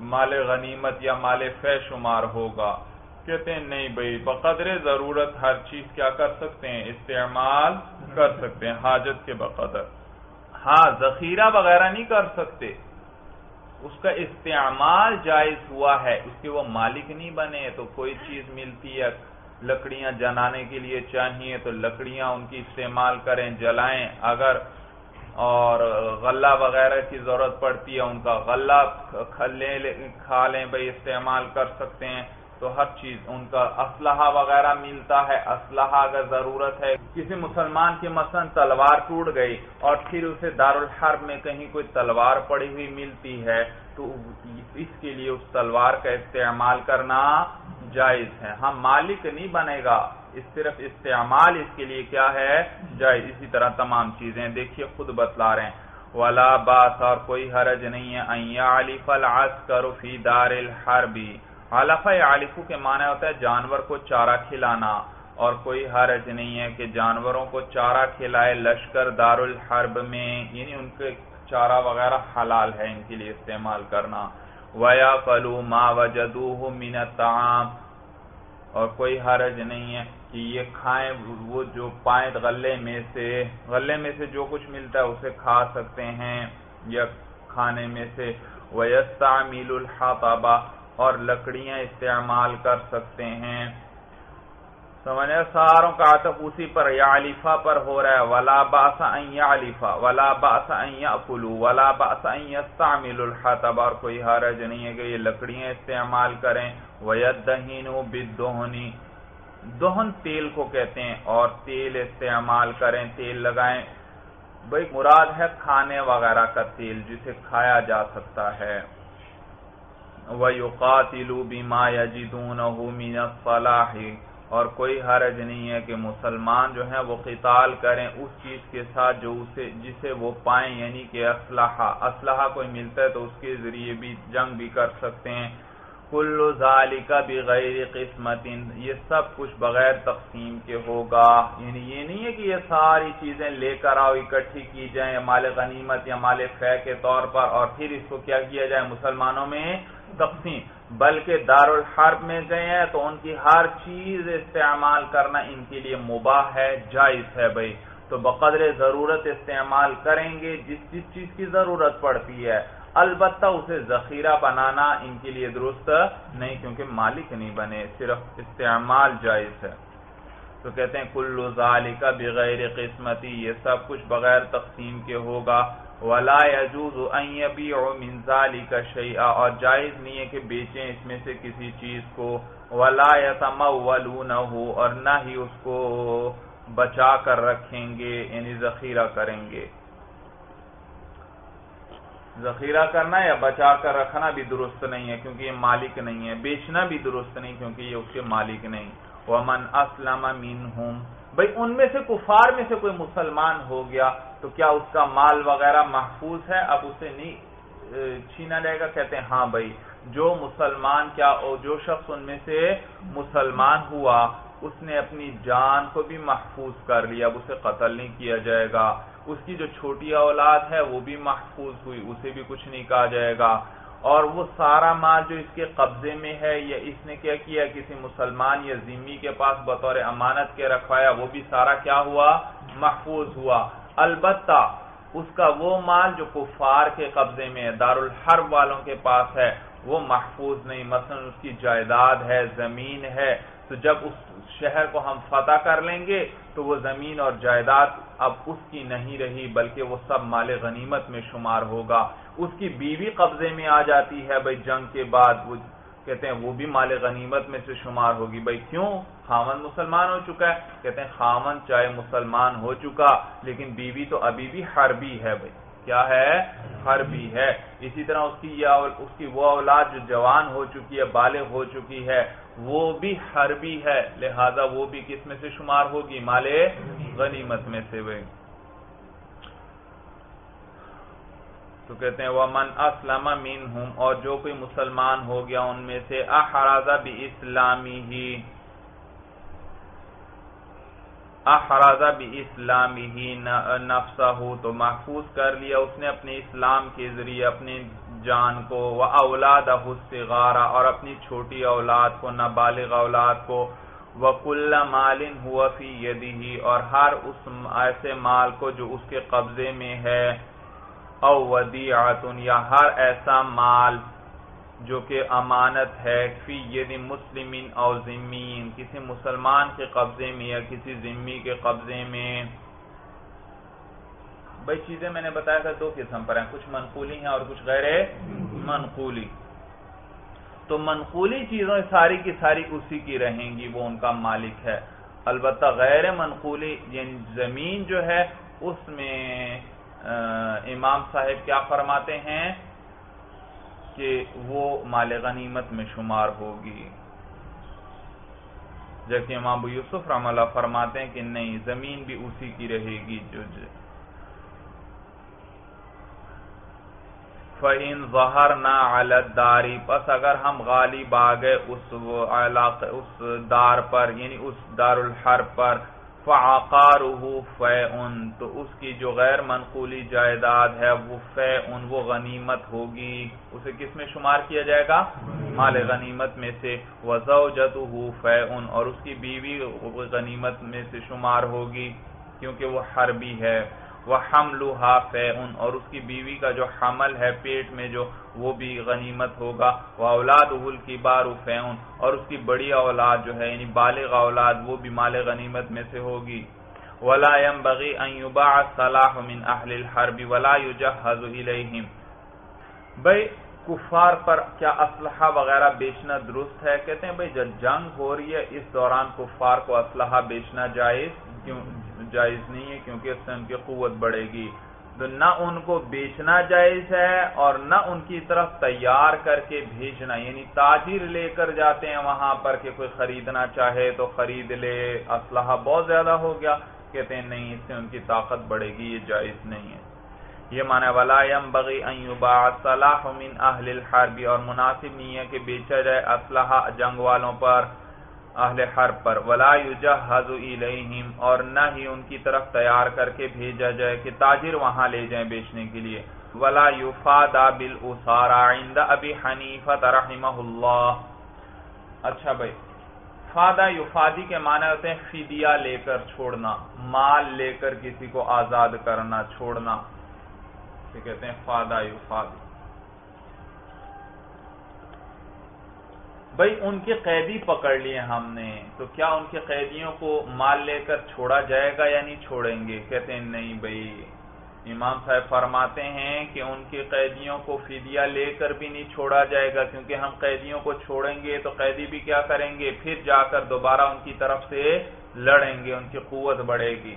माल गनीमत या माल फै शुमार होगा। कहते हैं, नहीं भाई, बकदर ज़रूरत हर चीज़ क्या कर सकते हैं? इस्तेमाल कर सकते हैं, हाजत के बकदर। हाँ जखीरा वगैरह नहीं कर सकते। उसका इस्तेमाल जायज़ हुआ है उसके वो मालिक नहीं बने तो कोई चीज़ मिलती है, लकड़ियाँ जलाने के लिए चाहिए तो लकड़ियाँ उनकी इस्तेमाल करें, जलाएँ, अगर, और गल्ला वगैरह की ज़रूरत पड़ती है, उनका खले खा लें, भाई, इस्तेमाल कर सकते हैं। तो हर चीज़, उनका असलहा वगैरह मिलता है। असलहा अगर ज़रूरत है, किसी मुसलमान की मसन तलवार टूट गई और फिर उसे दारुल हर्ब में कहीं कोई तलवार पड़ी हुई मिलती है तो इसके लिए उस तलवार का इस्तेमाल करना जायज़ है। हम मालिक नहीं बनेगा, इस सिर्फ़ इस्तेमाल इसके लिए क्या है? जायज़। इसी तरह तमाम चीज़ें देखिए, खुद बतला रहे हैं। वला बास, और कोई हरज नहीं है अलीफल आस्कर फ़ी दारिल हरबी। आलफा आलिफू के माना होता है जानवर को चारा खिलाना, और कोई हरज नहीं है कि जानवरों को चारा खिलाए, लश्कर, दारुल हर्ब में, यानी उनके चारा वगैरह हलाल है, इनके लिए इस्तेमाल करना। वया कलू मा वजदूह मिनताम और कोई हरज नहीं है कि ये खाएँ, वो जो पाए गले में से, गले में से जो कुछ मिलता है उसे खा सकते हैं, या खाने में से। वयस्तामिलुल हाताबा और लकड़ियाँ इस्तेमाल कर सकते हैं। समझे? सारों का आतफ उसी पर यालिफा पर हो रहा है। वला बासा अलिफा, वला बासा अकुलू वला बासा हतब। और कोई हरज नहीं है कि ये लकड़ियाँ इस्तेमाल करें। वयदहीन बिदोहनी दोहन तेल को कहते हैं और तेल इस्तेमाल करें, तेल लगाएँ। भाई, मुराद है खाने वगैरह का तेल जिसे खाया जा सकता है। वयुकातिलू बीमा यजिदून मिन फलाही। और कोई हरज नहीं है कि मुसलमान जो है वो किताल करें उस चीज़ के साथ जो उसे, जिसे वो पाए, यानी कि असलाहा। असलाहा कोई मिलता है तो उसके ज़रिए भी जंग भी कर सकते हैं। कुल्लु जालिका बगैर किस्मतिन। ये सब कुछ बगैर तकसीम के होगा। यानी ये नहीं है कि ये सारी चीज़ें लेकर आओ, इकट्ठी की जाए, माल गनीमत या माल फै के तौर पर, और फिर इसको क्या किया जाए मुसलमानों में? तकसीम बल्कि दारुल हर्ब में गए हैं तो उनकी हर चीज़ इस्तेमाल करना इनके लिए मुबाह है, जायज़ है भाई। तो बकदर ज़रूरत इस्तेमाल करेंगे, जिस जिस चीज़ की ज़रूरत पड़ती है। अलबत्ता उसे जखीरा बनाना इनके लिए दुरुस्त नहीं, क्योंकि मालिक नहीं बने, सिर्फ़ इस्तेमाल जायज़ है। तो कहते हैं, कुल्लु जालिका बगैर किस्मती, ये सब कुछ बगैर तकसीम के होगा। और जायज़ नहीं है कि बेचें इसमें से किसी चीज़ को। वला यतमवलू न हो और न ही उसको बचा कर रखेंगे, यानी जखीरा करेंगे। जखीरा करना या बचा कर रखना भी दुरुस्त नहीं है, क्योंकि ये मालिक नहीं है। बेचना भी दुरुस्त नहीं, क्योंकि ये उसके मालिक नहीं। वमन असलम मिन भाई, उनमें से कुफार में से कोई मुसलमान हो गया तो क्या उसका माल वगैरह महफूज है? अब उसे नहीं छीना जाएगा। कहते हैं हाँ भाई, जो मुसलमान, क्या और जो शख्स उनमें से मुसलमान हुआ, उसने अपनी जान को भी महफूज कर लिया। अब उसे कत्ल नहीं किया जाएगा। उसकी जो छोटी औलाद है, वो भी महफूज हुई, उसे भी कुछ नहीं कहा जाएगा। और वो सारा माल जो इसके कब्जे में है, या इसने क्या किया, किसी मुसलमान या जिम्मी के पास बतौर अमानत के रखवाया, वो भी सारा क्या हुआ? महफूज हुआ। अलबत्ता, उसका वो माल जो कुफार के कब्जे में है, दारुल हर्ब वालों के पास है, वो महफूज नहीं। मसलन उसकी जायदाद है, ज़मीन है। तो जब उस शहर को हम फतह कर लेंगे तो वो ज़मीन और जायदाद अब उसकी नहीं रही, बल्कि वो सब माल गनीमत में शुमार होगा। उसकी बीवी कब्जे में आ जाती है, भाई जंग के बाद वो कहते हैं, वो भी माल गनीमत में से शुमार होगी। भाई क्यों? खामन मुसलमान हो चुका है। कहते हैं, खामन चाहे मुसलमान हो चुका, लेकिन बीवी तो अभी भी हरबी है भाई। क्या है? हरबी है। इसी तरह उसकी या उसकी वो औलाद जो जवान हो चुकी है बाले हो चुकी है, वो भी हरबी है। लिहाजा वो भी किसमें से शुमार होगी? माले गनीमत में से वे तो कहते हैं वह मन असलमा मीन हूँ और जो कोई मुसलमान हो गया उनमें से, अहराजा भी इस्लामी ही अहराजा भी इस्लामी ही नफसा हो तो महफूज कर लिया उसने अपने इस्लाम के ज़रिए, अपने जान को, व औलाद गारा और अपनी छोटी औलाद को, नाबालिग औलाद को वकुल्ला मालिन हुआ फ़ी यदि और हर उस ऐसे माल को जो उसके कब्जे में है। अवदियातुन या हर ऐसा माल जो कि अमानत है, फ़ी यदि मुस्लिमिन और जिम्मीन, किसी मुसलमान के कब्जे में या किसी जिम्मी के कब्जे में। भाई, चीज़ें मैंने बताया था, दो किस्म पर हैं, कुछ मनकूली हैं और कुछ गैर मनकूली। तो मनकूली चीज़ों सारी की सारी उसी की रहेंगी, वो उनका मालिक है। अलबत् गैर मनकूली ज़मीन जो है, उसमें इमाम साहेब क्या फरमाते हैं कि वो माल गनीमत में शुमार होगी। जबकि इमाम यूसुफ रमला फरमाते हैं कि नहीं, ज़मीन भी उसी की रहेगी जो फ़िन जहर ना अलदारी बस अगर हम गालिब आ गए उस उस दार पर, यानी उस दारुल हर पर फ़ाक़ारूहू फ़ैन तो उसकी जो गैर मनकूली जायदाद है, वो फ़ैन वो गनीमत होगी। उसे किसमें शुमार किया जाएगा? माल गनीमत में से। वजौजतहू फ़ैन और उसकी बीवी गनीमत में से शुमार होगी, क्योंकि वो हरबी है। वह हम हमलुहा फ़ैन और उसकी बीवी का जो हमल है पेट में जो, वो भी गनीमत होगा। वह औलाद उल की बार फ़ैन और उसकी बड़ी औलाद जो है, यानी बालिग औलाद, वो भी माल गनीमत में से होगी। वलायम बगी अयुबा सलाह मिन अहल हरबी, वला युजहिम भाई, कुफार पर क्या असलहा वगैरह बेचना दुरुस्त है? कहते हैं, भाई, जब जंग हो रही है, इस दौरान कुफार को असलहा बेचना जायज़? क्यों? जायज़ नहीं है क्योंकि इससे उनकी कुत बढ़ेगी। तो न उनको बेचना जायज़ है और न उनकी तरफ़ तैयार करके भेजना। यानी ताजिर लेकर जाते हैं वहाँ पर कि कोई खरीदना चाहे तो खरीद ले। असलाहा बहुत ज़्यादा हो गया। कहते हैं, नहीं, इससे उनकी ताकत बढ़ेगी, ये जायज़ नहीं है। ये माना वलायम बगी अयुबा सलाहमिन अहल हरबी और मुनासिब नहीं है कि बेचा जाए असलाहा जंग वालों पर। अहल हर पर, वला युजहिम और न ही उनकी तरफ़ तैयार करके भेजा जाए कि ताजिर वहाँ ले जाए बेचने के लिए। वला युफादा बिल उसारा इंद अबी हनीफत रहिमहुल्ला अच्छा भाई, फादा युफादी के माने होते हैं फिदिया लेकर छोड़ना, माल लेकर किसी को आज़ाद करना, छोड़ना। कहते हैं फादा युफादी। भाई, उनके कैदी पकड़ लिए हमने। तो क्या उनके कैदियों को माल लेकर छोड़ा जाएगा या नहीं छोड़ेंगे? कहते हैं, नहीं भाई। इमाम साहब फरमाते हैं कि उनके कैदियों को फिदिया लेकर भी नहीं छोड़ा जाएगा, क्योंकि हम कैदियों को छोड़ेंगे तो कैदी भी क्या करेंगे? फिर जाकर दोबारा उनकी तरफ़ से लड़ेंगे, उनकी कुत बढ़ेगी।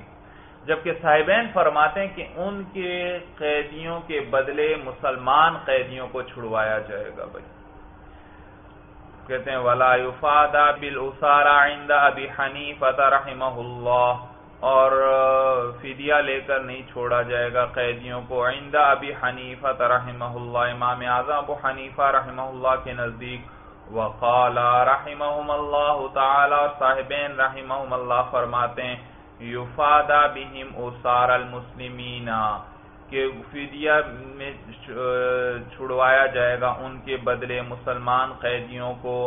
जबकि साहिबैन फरमाते हैं कि उनके कैदियों के बदले मुसलमान कैदियों को छुड़वाया जाएगा भाई। कहते हैं, वला युफादा बिल उसारा इंदा अबी हनीफत रहमहुल्लाह. और फिदिया लेकर नहीं छोड़ा जाएगा कैदियों को। इंदा अबी हनीफत रहमहुल्लाह, इमाम आज़म अबू हनीफा रहमहुल्लाह के नज़दीक। वकाला रहमहुल्लाह ताला, और साहिबैन रहमहुल्लाह फरमाते हैं, युफादा बिहिम उसार मुस्लिमीना। के फिदिया में छुड़वाया जाएगा, उनके बदले मुसलमान कैदियों को,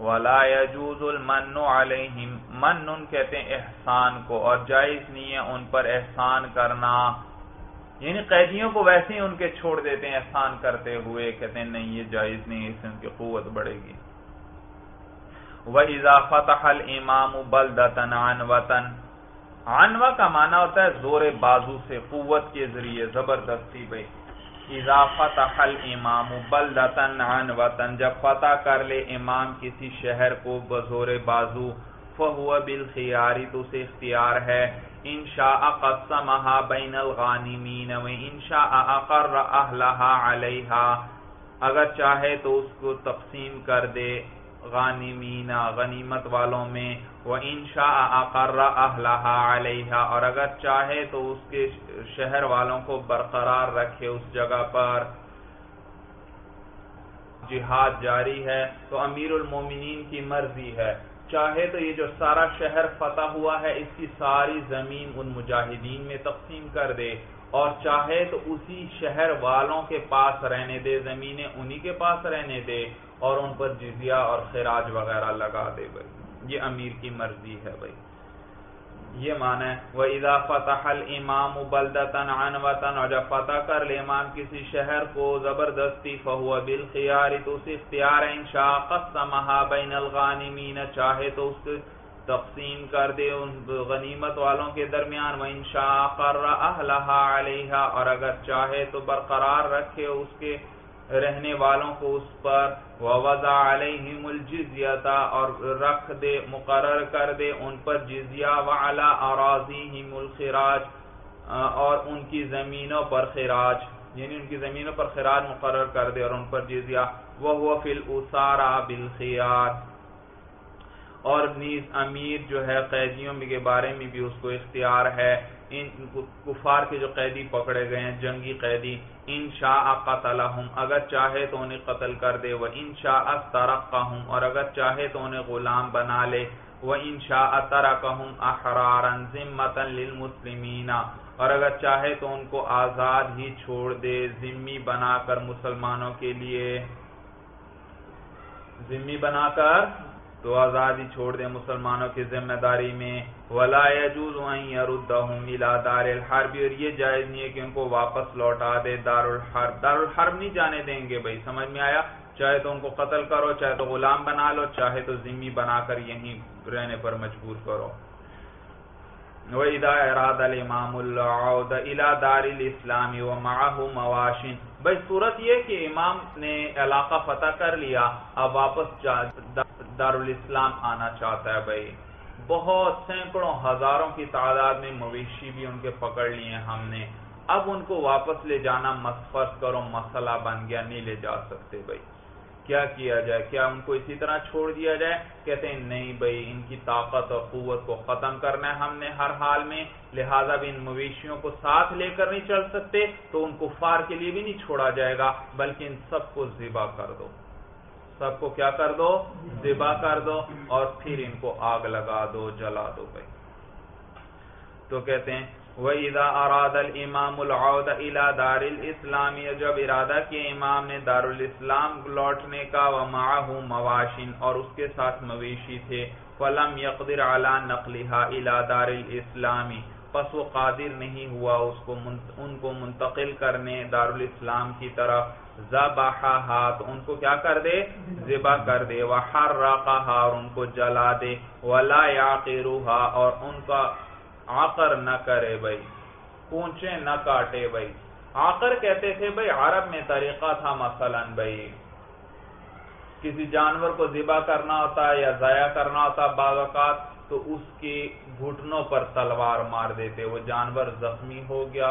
वला यजूजुल अलैहिम मन कहते हैं एहसान को, और जायज़ नहीं है उन पर एहसान करना। यानी कैदियों को वैसे ही उनके छोड़ देते हैं एहसान करते हुए, कहते हैं, नहीं, ये जायज़ नहीं है, इससे उनकी कुत बढ़ेगी। वह इजाफत इमाम बलदतन वतन आनवा का माना होता है, ज़ोर बाजू से कुत के ज़रिए ज़बरदस्ती भाई। इजाफत अखल इमाम बलदतन आन वतन जब फतह कर ले इमाम किसी शहर को बजोर बाजू फहुआ बिल खियारी तो उसे इख्तियार है। इन शाह बैन गानिमीन व इन शाह अलैहा, अगर चाहे तो उसको तकसीम कर दे। गानिमीना, गनीमत वालों में, व इंशा अहलहा और अगर चाहे तो उसके शहर वालों को बरकरार रखे उस जगह पर। जिहाद जारी है तो अमीरुल मोमिनीन की मर्ज़ी है। चाहे तो ये जो सारा शहर फतह हुआ है, इसकी सारी ज़मीन उन मुजाहिदीन में तकसीम कर दे। और चाहे तो उसी शहर वालों के पास रहने दे, जमीनें उन्हीं के पास रहने दे। और उन पर जिजिया और खराज वगैरह लगा दे भाई। ये अमीर की मर्ज़ी है भाई। ये माना है वह इदा फतहल इमाम बलदतन अनवतन और जब फतह कर ले इमाम किसी शहर को ज़बरदस्ती फहुआ बिल खियारी तो उसे इख्तियार इंशाकसमहा बैन अलगानिमीन चाहे तो उसके तकसीम कर दे उन गनीमत वालों के दरमियान। व इंशा और अगर चाहे तो बरकरार रखे उसके रहने वालों को उस पर वजा जिजियाता और रख दे मुकर कर दे, उन पर जिजिया वाला अराजी खराज और उनकी जमीनों पर खराज, यानी उनकी जमीनों पर खराज मुकर कर दे और उन पर जिजिया वह हुआ फिल उसारा बिल खियार। और अमीर जो है कैदियों के बारे में भी उसको इख्तियार है। इन कुफार के जो कैदी पकड़े गए हैं, जंगी कैदी इन शाह कतलहम, अगर चाहे तो उन्हें कत्ल कर दे वह इन शाह तरक़हम और अगर चाहे तो उन्हें गुलाम बना ले वह इन शाह तरक़हम अहरारन, जिम्मतन लिलमुस्लिमीना और अगर चाहे तो उनको आज़ाद ही छोड़ दे, जिम्मी बनाकर मुसलमानों के लिए। जिम्मी बनाकर तो आज़ादी छोड़ दे मुसलमानों की ज़िम्मेदारी में। वला और ये जायज़ नहीं है कि उनको वापस लौटा दे दारुल हर्ब। नहीं जाने देंगे भाई, समझ में आया? चाहे तो उनको कत्ल करो, चाहे तो गुलाम बना लो, चाहे तो जिम्मी बनाकर यहीं रहने पर मजबूर करो। इस्लामी व माहू मवाशिन। भाई, सूरत ये कि इमाम ने इलाका फतह कर लिया, अब वापस दारुल इस्लाम आना चाहता है भाई। बहुत सैकड़ों, हज़ारों की तादाद में मवेशी भी उनके पकड़ लिए हमने। अब उनको वापस ले जाना मसफर्स करो, मसला बन गया, नहीं ले जा सकते भाई। क्या किया जाए? क्या उनको इसी तरह छोड़ दिया जाए? कहते हैं, नहीं भाई, इनकी ताकत और कुत को खत्म करना है हमने हर हाल में। लिहाजा भी इन मवेशियों को साथ लेकर नहीं चल सकते तो उनको फार के लिए भी नहीं छोड़ा जाएगा, बल्कि इन सबको जिबा कर दो। सबको क्या कर दो? जिबा कर दो और फिर इनको आग लगा दो, जला दो भाई। तो कहते हैं, वह अरादल इमामुल इला दारिल इस्लामी जब इरादा किया इमाम ने, दारुल इस्लाम लौटने का व माहू मवाशिन, और उसके साथ मवेशी थे। फलम यकदिर अला नकलिहा इला दारिल इस्लामी पस वो कादिर नहीं हुआ, उसको उनको मुंतकिल करने दारुल इस्लाम की तरफ़ जबाहा हाथ, उनको क्या कर दे? जिबा कर दे। वहर रहा और उनको जला दे। वला याकिरूहा, और उनका आकर न करे भाई। पूछे न काटे भाई। आकर कहते थे, भाई, अरब में तरीका था मसलन भाई। किसी जानवर को जिबा करना होता है या जया करना होता बावकात तो उसके घुटनों पर तलवार मार देते। वो जानवर जख्मी हो गया।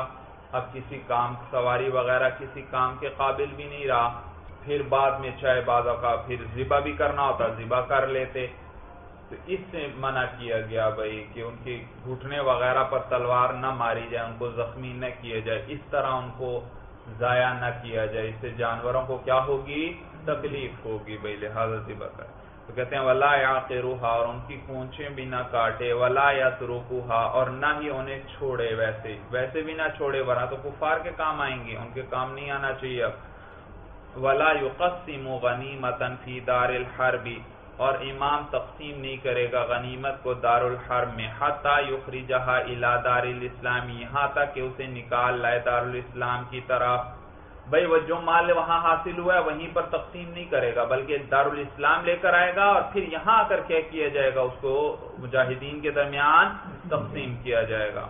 अब किसी काम, सवारी वगैरह किसी काम के काबिल भी नहीं रहा। फिर बाद में चाहे बाजों का फिर जिबा भी करना होता, जिबा कर लेते। तो इससे मना किया गया भाई कि उनके घुटने वगैरह पर तलवार न मारी जाए, उनको जख्मी न किया जाए। इस तरह उनको जाया न किया जाए। इससे जानवरों को क्या होगी? तकलीफ़ होगी भाई, लिहाजा जिबा कर तो कहते हैं, वला या रूहा और उनकी पूछे भी ना काटे, वला या तुरुकुहा और ना ही उन्हें छोड़े वैसे। वैसे भी ना छोड़े, वरना तो कुफार के काम आएँगे, उनके काम नहीं आना चाहिए अब। वला युकसिम गनीमतन फ़ी दारिल हरबी और इमाम तकसीम नहीं करेगा गनीमत को दारुल हर में। हता युखरिजहा इला दारिल इस्लामी, यहाँ तक कि उसे निकाल लाए दारुल इस्लाम की तरफ़। भाई, वो जो माल वहाँ हासिल हुआ है, वहीं पर तकसीम नहीं करेगा, बल्कि दारुल इस्लाम लेकर आएगा और फिर यहाँ आकर क्या किया जाएगा, उसको मुजाहिदीन के दरमियान तकसीम किया जाएगा।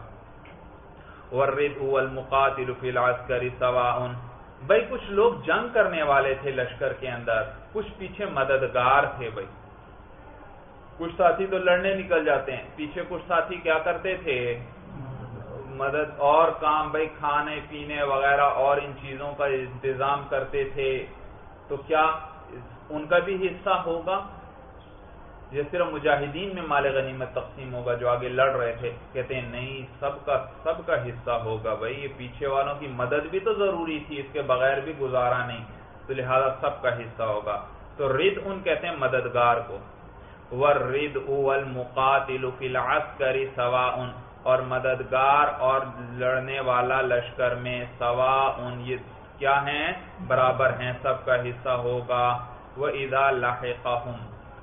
वर्रिद मुकातिल फिल अस्करी सवाउन। भाई, कुछ लोग जंग करने वाले थे लश्कर के अंदर, कुछ पीछे मददगार थे भाई। कुछ साथी तो लड़ने निकल जाते हैं, पीछे कुछ साथी क्या करते थे? मदद और काम, भाई, खाने, पीने वगैरह और इन चीज़ों का इंतज़ाम करते थे तो क्या उनका भी हिस्सा होगा? ये सिर्फ़ मुजाहिदीन में माल गनीमत तकसीम होगा जो आगे लड़ रहे थे। कहते हैं, नहीं, सबका सबका हिस्सा होगा भाई, ये पीछे वालों की मदद भी तो ज़रूरी थी, इसके बगैर भी गुजारा नहीं। तो लिहाजा सबका हिस्सा होगा। तो रिद उन कहते हैं मददगार को। वर रिद उल मुकातिल फिल सवा उन और मददगार और लड़ने वाला लश्कर में सवा उन ये क्या हैं? बराबर हैं, सबका हिस्सा होगा। वह इदा लाहम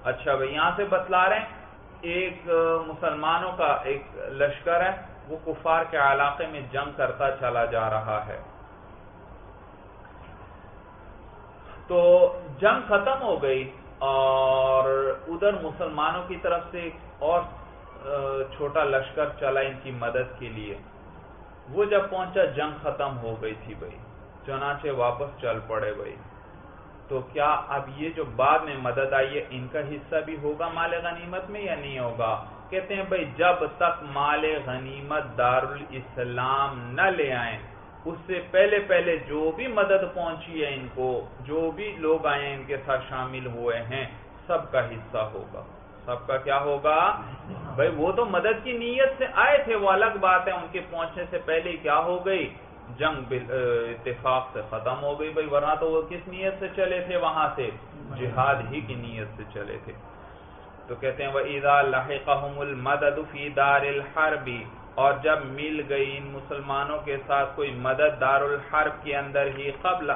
अच्छा भाई, यहाँ से बतला रहे एक मुसलमानों का एक लश्कर है, वो कुफार के इलाके में जंग करता चला जा रहा है। तो जंग खत्म हो गई और उधर मुसलमानों की तरफ़ से और छोटा लश्कर चला इनकी मदद के लिए। वो जब पहुँचा, जंग खत्म हो गई थी भाई। चनाचे वापस चल पड़े भाई। तो क्या अब ये जो बाद में मदद आई है, इनका हिस्सा भी होगा माल गनीमत में या नहीं होगा? कहते हैं, भाई, जब तक माल गनीमत दारुल इस्लाम न ले आए, उससे पहले पहले जो भी मदद पहुँची है इनको, जो भी लोग आए इनके साथ शामिल हुए हैं, सबका हिस्सा होगा। सबका क्या होगा? भाई, वो तो मदद की नीयत से आए थे, वो अलग बात है, उनके पहुँचने से पहले क्या हो गई? जंग इतफाक से खत्म हो गई, भाई, वरना तो वो किस नीयत से चले थे? वहाँ से। जिहाद ही की नीयत से चले थे। तो कहते हैं वह ईदा लाहिकहुमुल मदद फ़ी दारिल हरबी। और जब मिल गई इन मुसलमानों के साथ कोई मदद दारुल हर्ब के अंदर ही, कबल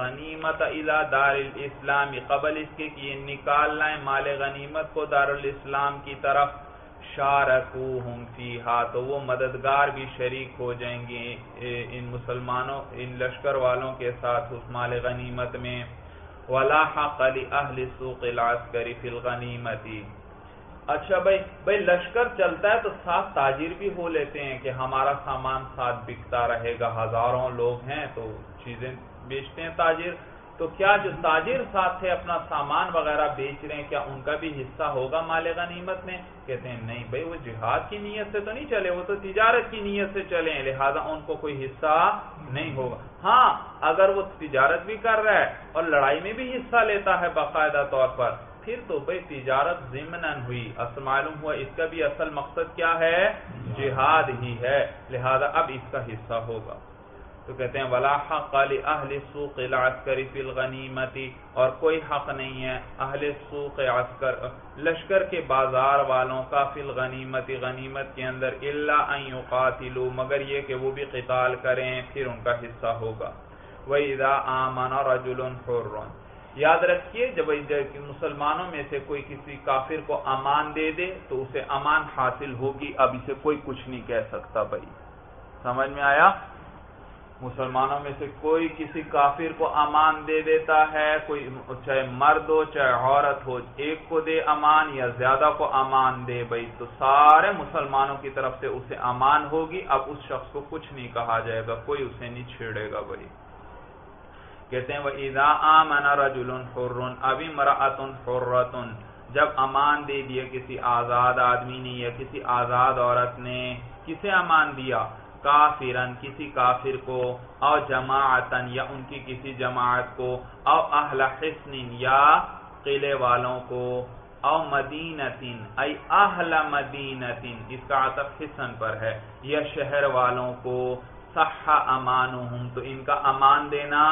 गनीमत इला दारुल इस्लामी, कबल इसके कि निकाल लाए माल गनीमत को दारुल इस्लाम की तरफ़। शारकू हम फीहा तो वो मददगार भी शरीक हो जाएँगे इन मुसलमानों, इन लश्कर वालों के साथ उस माल गनीमत में। वला हक अहल सूक फिल अच्छा भाई भाई लश्कर चलता है तो साथ ताजिर भी हो लेते हैं कि हमारा सामान साथ बिकता रहेगा। हज़ारों लोग हैं तो चीज़ें बेचते हैं ताजिर। तो क्या जो ताजिर साथ थे अपना सामान वगैरह बेच रहे हैं, क्या उनका भी हिस्सा होगा माले नीमत में? कहते हैं, नहीं भाई, वो जिहाद की नीयत से तो नहीं चले, वो तो तिजारत की नीयत से चले हैं, लिहाजा उनको कोई हिस्सा नहीं होगा। हाँ अगर वो तिजारत भी कर रहा है और लड़ाई में भी हिस्सा लेता है बाकायदा तौर पर, फिर तो भाई तिजारत जिमनन हुई, असल मालूम हुआ इसका भी असल मकसद क्या है? जिहाद ही है, लिहाजा अब इसका हिस्सा होगा। तो कहते हैं, वला हक अहल सूख अस्करी फिल गनीमती, और कोई हक नहीं है अहल सूख अस्कर, लश्कर के बाज़ार वालों का फिल गनीमती, गनीमत के अंदर इल्लातिलू मगर ये कि वो भी कताल करें, फिर उनका हिस्सा होगा। वही इदा आमन रजुल हुर्रन। याद रखिए, जब मुसलमानों में से कोई किसी काफिर को अमान दे दे तो उसे अमान हासिल होगी। अब इसे कोई कुछ नहीं कह सकता भाई। समझ में आया? मुसलमानों में से कोई किसी काफिर को अमान दे देता है, कोई चाहे मर्द हो, चाहे औरत हो, एक को दे अमान या ज़्यादा को अमान दे भाई। तो सारे मुसलमानों की तरफ़ से उसे अमान होगी। अब उस शख्स को कुछ नहीं कहा जाएगा, कोई उसे नहीं छेड़ेगा भाई। कहते हैं, वह इदा आमना रजुलन हुर्रुन, अभी मरातुन हुर्रतुन। जब अमान दे दिया किसी आज़ाद आदमी ने या किसी आज़ाद औरत ने, किसे अमान दिया? काफिरन, किसी काफिर को और जमातन या उनकी किसी जमात को और अहल हिस्निन, या किले वालों को और मदीनतिन आई अहल मदीनतिन, इसका आतफ हिसन पर है, या शहर वालों को, सहा अमान तो इनका अमान देना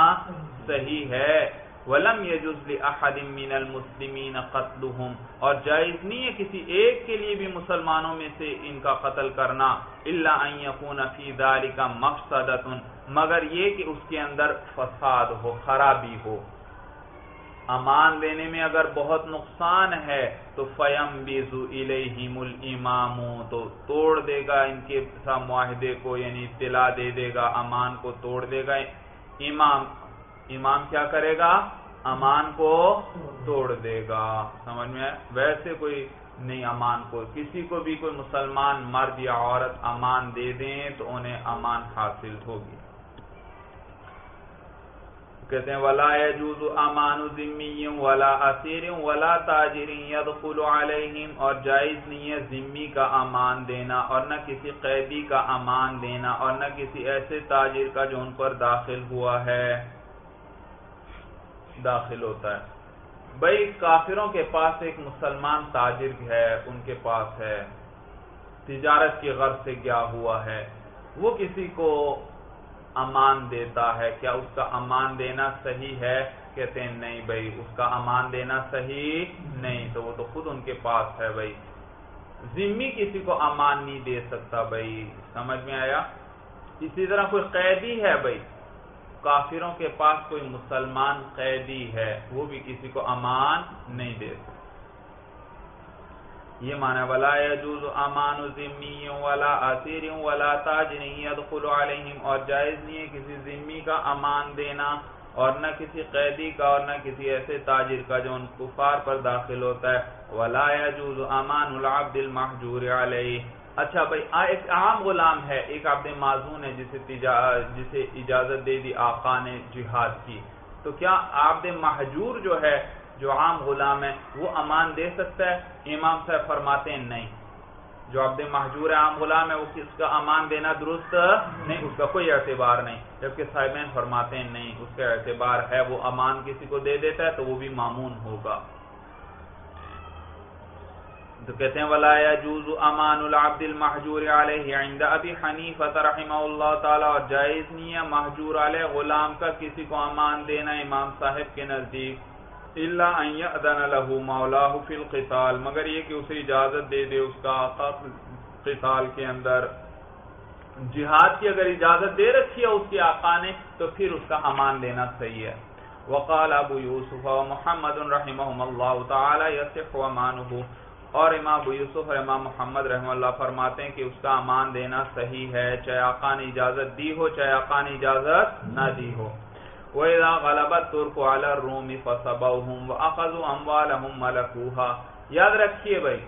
सही है। वलम यजुजली अहदिम मिनल मुस्लिमीन कत्लुहुम। और जायज़ नहीं है किसी एक के लिए भी मुसलमानों में से इनका कत्ल करना, इल्ला यकून फ़ी दालिका मगर ये कि उसके अंदर फसाद हो, खराबी हो। अमान देने में अगर बहुत नुकसान है तो फयम बेजू इलेहिमुल इमामू तो तोड़ देगा इनके माहदे को, यानी इतला दे देगा, अमान को तोड़ देगा। इमाम इमाम क्या करेगा? अमान को तोड़ देगा। समझ में वैसे कोई नहीं अमान को। किसी को भी कोई मुसलमान, मर्द या औरत अमान दे दें तो उन्हें अमान हासिल होगी। कहते हैं, वला यजूज अमान जिम्मी वला असीर वला ताजिरी यदखुल अलैहिम और जायज़ नहीं है जिम्मी का अमान देना और न किसी कैदी का अमान देना और न किसी ऐसे ताजिर का जो उन पर दाखिल हुआ है। दाखिल होता है। भाई, काफिरों के पास एक मुसलमान ताजिर है, उनके पास है। तिजारत की गर्ज से क्या हुआ है? वो किसी को अमान देता है। क्या उसका अमान देना सही है? कहते हैं, नहीं भाई, उसका अमान देना सही नहीं। तो वो तो खुद उनके पास है भाई। जिम्मी किसी को अमान नहीं दे सकता भाई। समझ में आया? इसी तरह कोई कैदी है भाई? काफिरों के पास कोई मुसलमान कैदी है, वो भी किसी को अमान नहीं दे ये माना, वाला यजूज अमान वाला असीर वाला ताज नहीं अलहिम, और जायज़ नहीं है किसी जिम्मी का अमान देना, और न किसी कैदी का और न किसी ऐसे ताजिर का जो उन कुफार पर दाखिल होता है। वला यजूज अमान अब्दिल महजूर अलैहि। अच्छा भाई आ, एक आम गुलाम है एक आपने माजून है जिसे जिसे इजाज़त दे दी आका ने जिहाद की। तो क्या आपदे महजूर जो है जो आम गुलाम है वो अमान दे सकता है? इमाम साहब फरमाते हैं नहीं। जो आपदे महजूर है आम गुलाम है वो किसका अमान देना दुरुस्त? नहीं उसका कोई एतबार नहीं। जबकि साहिबैन फरमाते हैं नहीं उसका एतबार है वो अमान किसी को दे देता है तो वो भी मामून होगा। तो कहते हैं वलाया जूज अमान अब्दिल महजूर अबी हनीफत रहीमल्ला ताला, और जायज़ नहीं है महजूर आल गुलाम का किसी को अमान देना इमाम साहब के नज़दीक। इल्लादन लहू मौलाहु फिल क़िताल, मगर ये कि उसे इजाज़त दे दे उसका क़िताल के अंदर। जिहाद की अगर इजाज़त दे रखी है उसके आका ने तो फिर उसका अमान देना सही है। वकाल अबू यूसुफ मोहम्मद तसिफ अमानहू। और इमाम अबू यूसुफ और इमाम मोहम्मद रहमल्ला फरमाते हैं कि उसका अमान देना सही है, चाहे आका ने इजाज़त दी हो, चाहे आका ने इजाज़त न दी हो। वैदा गलबत तुर्क वाला रूमी फसबहुम व अखजु अम्वालहुम मलकूहा। याद रखिए भाई,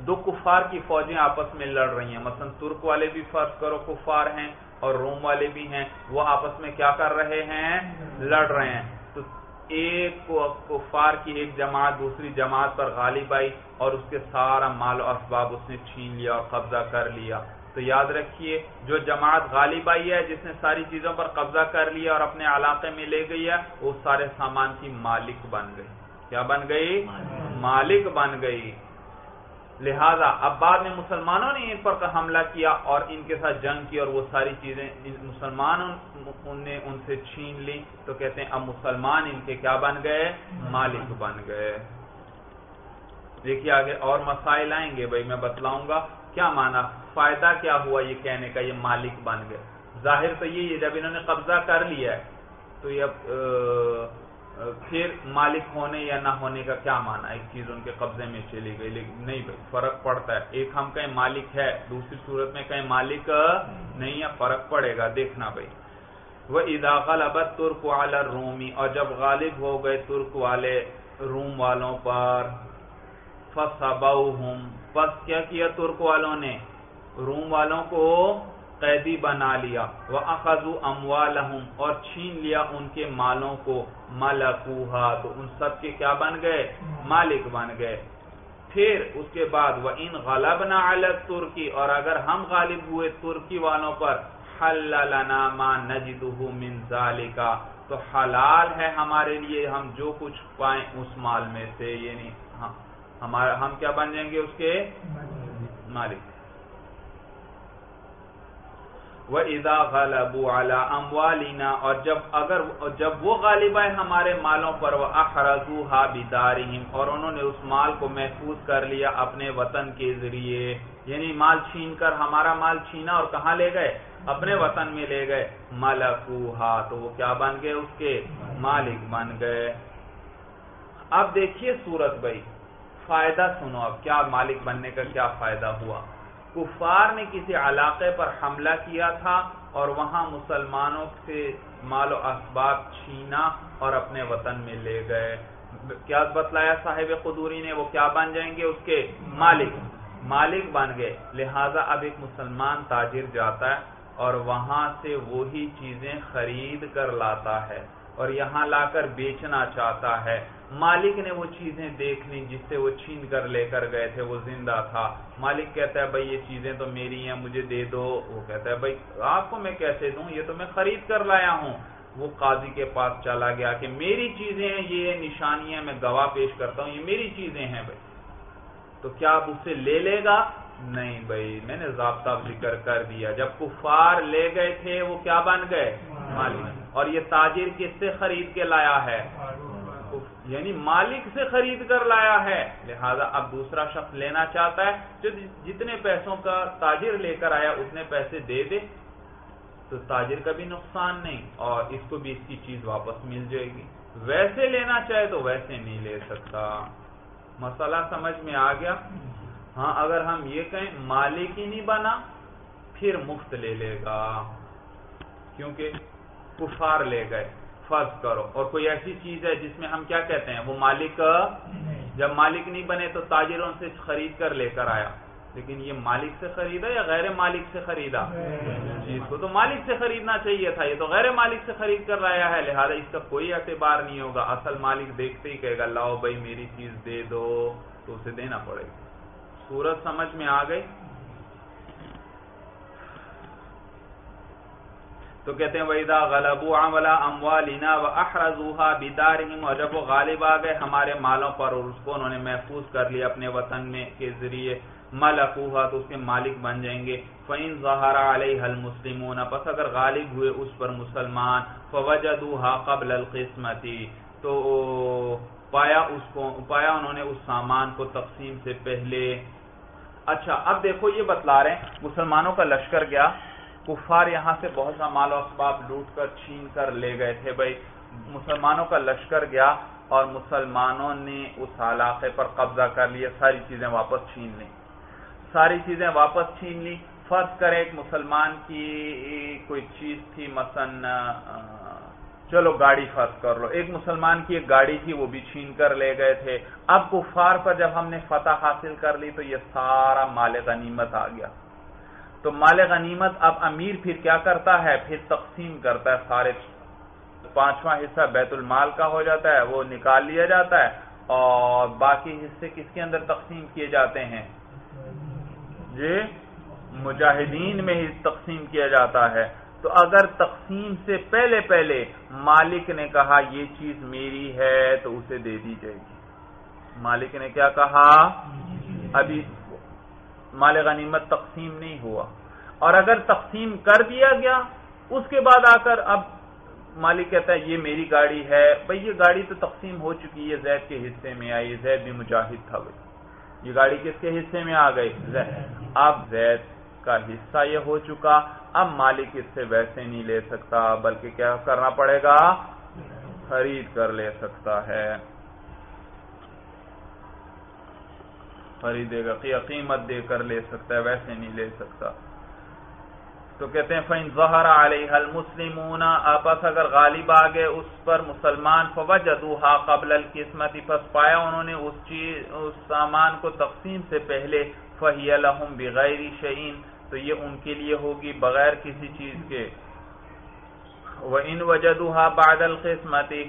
दो कुफार की फौजें आपस में लड़ रही हैं। मसलन तुर्क वाले भी फ़र्ज़ करो कुफार हैं और रोम वाले भी हैं। वो आपस में क्या कर रहे हैं? लड़ रहे हैं। एक कुफार की एक जमात दूसरी जमात पर गालिब आई और उसके सारा माल और असबाब उसने छीन लिया और कब्जा कर लिया। तो याद रखिए जो जमात गालिब आई है जिसने सारी चीज़ों पर कब्जा कर लिया और अपने इलाके में ले गई है वो सारे सामान की मालिक बन गई। क्या बन गई? मालिक बन गई। लिहाजा अब बाद में मुसलमानों ने इन पर हमला किया और इनके साथ जंग की और वो सारी चीज़ें मुसलमानों उनने उनसे छीन ली। तो कहते हैं, अब मुसलमान इनके क्या बन गए? मालिक बन गए। देखिए आगे और मसाइल आएँगे। भाई, मैं बतलाऊँगा क्या माना, फ़ायदा क्या हुआ ये कहने का, ये मालिक बन गए। ज़ाहिर तो है जब इन्होंने कब्जा कर लिया तो ये अब फिर मालिक होने या ना होने का क्या माना? एक चीज़ उनके कब्जे में चली गई, लेकिन नहीं भाई, फ़र्क पड़ता है। एक हम कहें मालिक है, दूसरी सूरत में कहें मालिक नहीं है, फ़र्क पड़ेगा, देखना भाई। वह इदाखल अबद तुर्क वाला रूमी, और जब गालिब हो गए तुर्क वाले रूम वालों पर फसबाउहुम बस क्या किया तुर्क वालों ने? रूम वालों को कैदी बना लिया। वह अखजू अमवालहम और छीन लिया उनके मालों को। मलकूहा तो उन सब के क्या बन गए? मालिक बन गए। फिर उसके बाद वह इन गलब न अलग तुर्की और अगर हम गालिब हुए तुर्की वालों पर हल्लना मा नजिदहू मिन जालिका तो हलाल है हमारे लिए हम जो कुछ पाए उस माल में से ये नहीं हाँ, हमारा हम क्या बन जाएँगे उसके? मालिक। व इदा गलबू अला अमवालिना और जब अगर जब वो गालिब आए हमारे मालों पर, वह अखरजू हा बिदारिम और उन्होंने उस माल को महफूज कर लिया अपने वतन के ज़रिए। यानी माल छीन कर हमारा माल छीना और कहा ले गए? अपने वतन में ले गए। मलकूहा तो वो क्या बन गए उसके? मालिक बन गए। अब देखिए सूरत भाई, फ़ायदा सुनो अब, क्या मालिक बनने का क्या फ़ायदा हुआ? कुफार ने किसी इलाके पर हमला किया था और वहाँ मुसलमानों से मालो असबाब छीना और अपने वतन में ले गए। क्या बतलाया साहेब खुदूरी ने? वो क्या बन जाएँगे उसके? मालिक। मालिक बन गए। लिहाजा अब एक मुसलमान ताजिर जाता है और वहाँ से वही चीज़ें खरीद कर लाता है। और यहाँ लाकर बेचना चाहता है। मालिक ने वो चीज़ें देख ली जिससे वो छीन कर लेकर गए थे, वो ज़िंदा था। मालिक कहता है, भाई, ये चीज़ें तो मेरी हैं, मुझे दे दो। वो कहता है, भाई, आपको मैं कैसे दूँ? ये तो मैं खरीद कर लाया हूँ। वो काजी के पास चला गया कि, मेरी चीज़ें हैं, ये निशानियाँ मैं गवाह पेश करता हूँ, ये मेरी चीज़ें हैं, भाई। तो क्या आप उससे ले लेगा? नहीं भाई मैंने जबता ज़िक्र कर दिया। जब कुफार ले गए थे वो क्या बन गए? मालिक। और ये ताजिर किससे खरीद के लाया है? यानी मालिक से खरीद कर लाया है। लिहाजा अब दूसरा शख्स लेना चाहता है जो जितने पैसों का ताजिर लेकर आया उतने पैसे दे दे। तो ताजिर का भी नुकसान नहीं और इसको भी इसकी चीज़ वापस मिल जाएगी। वैसे लेना चाहे तो वैसे नहीं ले सकता। मसला समझ में आ गया? हाँ अगर हम ये कहें मालिक ही नहीं बना फिर मुफ़्त ले लेगा। क्योंकि कुफार ले गए फ़र्ज़ करो। और कोई ऐसी चीज़ है जिसमें हम क्या कहते हैं वो मालिक जब मालिक नहीं बने तो ताजिरों से खरीद कर लेकर आया। लेकिन ये मालिक से खरीदा या गैर मालिक से खरीदा? चीज़ को तो मालिक से खरीदना चाहिए था। ये तो गैर मालिक से खरीद कर लाया है लिहाजा इसका कोई एतबार नहीं होगा। असल मालिक देखते ही कहेगा लाओ भाई मेरी चीज़ दे दो। तो उसे देना पड़ेगा। सूरत समझ में आ गई। तो कहते हैं वहीदा गलबू अमला अमवालिना व अहरजूहा बिदारहिम और जब वो गालिब आ गए, हमारे मालों पर और उसको उन्होंने महफूज कर लिया अपने वतन में के ज़रिए। मलकूहा तो उसके मालिक बन जाएँगे। फ़ैन जहरा हल मुस्लिमून, बस अगर गालिब हुए उस पर मुसलमान। फवजदूहा कबल किस्मती तो पाया उसको, पाया उन्होंने उस सामान को तकसीम से पहले अच्छा अब देखो ये बतला रहे हैं, मुसलमानों का लश्कर गया कुफार यहाँ से बहुत सा माल असबाब लूट कर, छीन कर ले गए थे भाई। मुसलमानों का लश्कर गया और मुसलमानों ने उस इलाके पर कब्जा कर लिया, सारी चीज़ें वापस छीन ली। सारी चीज़ें वापस छीन ली। फ़र्ज़ करें, एक मुसलमान की कोई चीज़ थी मसन चलो गाड़ी फ़र्ज़ कर लो। एक मुसलमान की एक गाड़ी थी, वो भी छीन कर ले गए थे। अब कुफार पर जब हमने फतह हासिल कर ली तो ये सारा माल गनीमत आ गया। तो माल गनीमत अब अमीर फिर क्या करता है? फिर तकसीम करता है सारे। पांचवा हिस्सा बैतुल माल का हो जाता है, वो निकाल लिया जाता है, और बाकी हिस्से किसके अंदर तकसीम किए जाते हैं? जी, मुजाहिदीन में ही तकसीम किया जाता है। तो अगर तकसीम से पहले पहले मालिक ने कहा, ये चीज़ मेरी है तो उसे दे दी जाएगी। मालिक ने क्या कहा? अभी माल गनीमत तकसीम नहीं हुआ। और अगर तकसीम कर दिया गया, उसके बाद आकर अब मालिक कहता है, ये मेरी गाड़ी है। भाई, ये गाड़ी तो तकसीम हो चुकी है, जैद के हिस्से में आई जैद भी मुजाहिद था भाई। ये गाड़ी किसके हिस्से में आ गई? अब जैद का हिस्सा ये हो चुका। अब मालिक इससे वैसे नहीं ले सकता, बल्कि क्या करना पड़ेगा? खरीद कर ले सकता है। खरीदेगा, कीमत देकर ले सकता है, वैसे नहीं ले सकता। तो कहते हैं फ़ैन जहरा हल मुस्लिमूना आपस अगर गालिब आ गए उस पर मुसलमान, फवजदूहा कबल किस्मत फस पाया उन्होंने उस चीज़, उस सामान को तकसीम से पहले, फ़हिया लहम बगैरी शहीन तो ये उनके लिए होगी बगैर किसी चीज़ के। वह इन वजदुहा बादल किस्मती,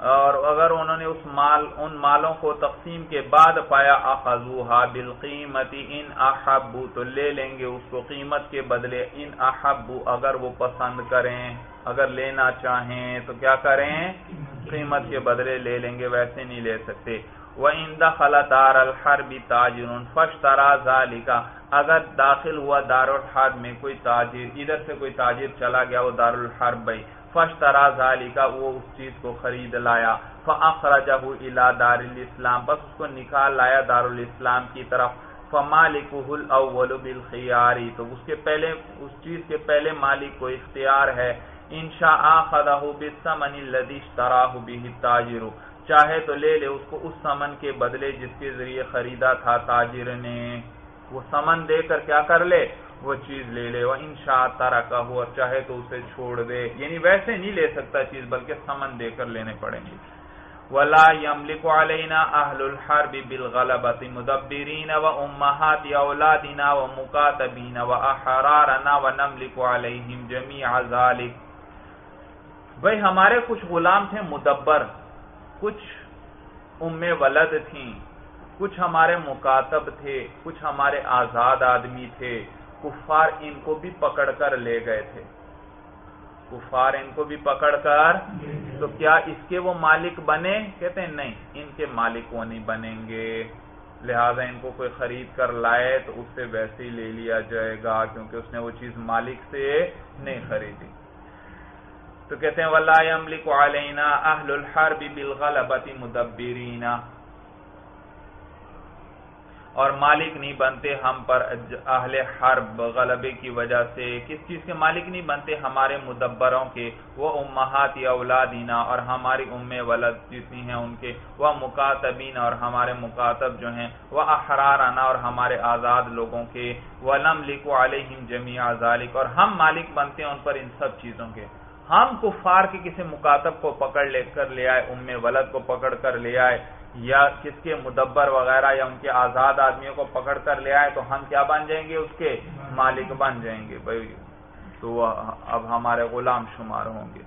और अगर उन्होंने उस माल, उन मालों को तकसीम के बाद पाया, अखजूहा बिलकीमती इन अहबू तो ले लेंगे उसको कीमत के बदले इन अहबू अगर वो पसंद करें, अगर लेना चाहें तो क्या करें? कीमत के बदले ले लेंगे, वैसे नहीं ले सकते। वह इंदा खला दार हर भी ताजिर फश तरा जालिका। अगर दाखिल हुआ दारुल हर में कोई ताजिर, इधर से कोई ताजिर चला गया वो दारुल हर भाई। फश तरा जालिका वो उस चीज़ को खरीद लाया। फ़खरजहू इला दारुल इस्लाम, बस उसको निकाल लाया दारुल इस्लाम की तरफ़। फमालिकुल अव्वल बिल खियारी तो उसके पहले, उस चीज़ के पहले मालिक को इख्तियार है। इंशा आखदहू बिसमन लदिश तराहू बिही ताजिरु। चाहे तो ले ले, उसको उस समन के बदले जिसके ज़रिए खरीदा था ताजिर ने। वो समन देकर क्या कर ले? वो चीज़ ले ले। वह इन तारा का हो, और चाहे तो उसे छोड़ दे। यानी वैसे नहीं ले सकता चीज़, बल्कि समन देकर लेने पड़ेंगे। वला यमलिकना अहलुल हरबी बिलगलबती मुदब्बिरीन व उम्महात औलादिना व मुकातबीन व अहरारना व नमलिक अलैहिम जमी जालिक। भाई, हमारे कुछ गुलाम थे मुदब्बर। कुछ उम्मे वलद थी, कुछ हमारे मुकातब थे, कुछ हमारे आज़ाद आदमी थे। कुफार इनको भी पकड़कर ले गए थे। कुफार इनको भी पकड़कर तो क्या इसके वो मालिक बने? कहते हैं, नहीं, इनके मालिक वो नहीं बनेंगे। लिहाजा इनको कोई खरीद कर लाए तो उससे वैसे ही ले लिया जाएगा, क्योंकि उसने वो चीज़ मालिक से नहीं खरीदी। तो कहते हैं वल्लामलिक अलैना अहलुल हरबी बिलगलबती मुदब्बिरीना. और मालिक नहीं बनते हम पर अहले हर्ब, गलबे की वजह से। किस चीज़ के मालिक नहीं बनते? हमारे मुदब्बरों के। वो उम्महात या औलादीना, और हमारी उम्मे वलद जितनी हैं उनके। वह मुकातबीन, और हमारे मुकातब जो हैं, वह अहराराना, और हमारे आज़ाद लोगों के। वलम लिखो आलिम जमी आजालिक और हम मालिक बनते हैं उन पर इन सब चीज़ों के। हम कुफार के किसी मुकातब को पकड़ लेकर ले आए, उम्मे वलद को पकड़ कर ले आए, या किसके मुदब्बर वगैरह या उनके आज़ाद आदमियों को पकड़ कर ले आए तो हम क्या बन जाएँगे उसके? मालिक बन जाएँगे भाई। तो अब हमारे गुलाम शुमार होंगे।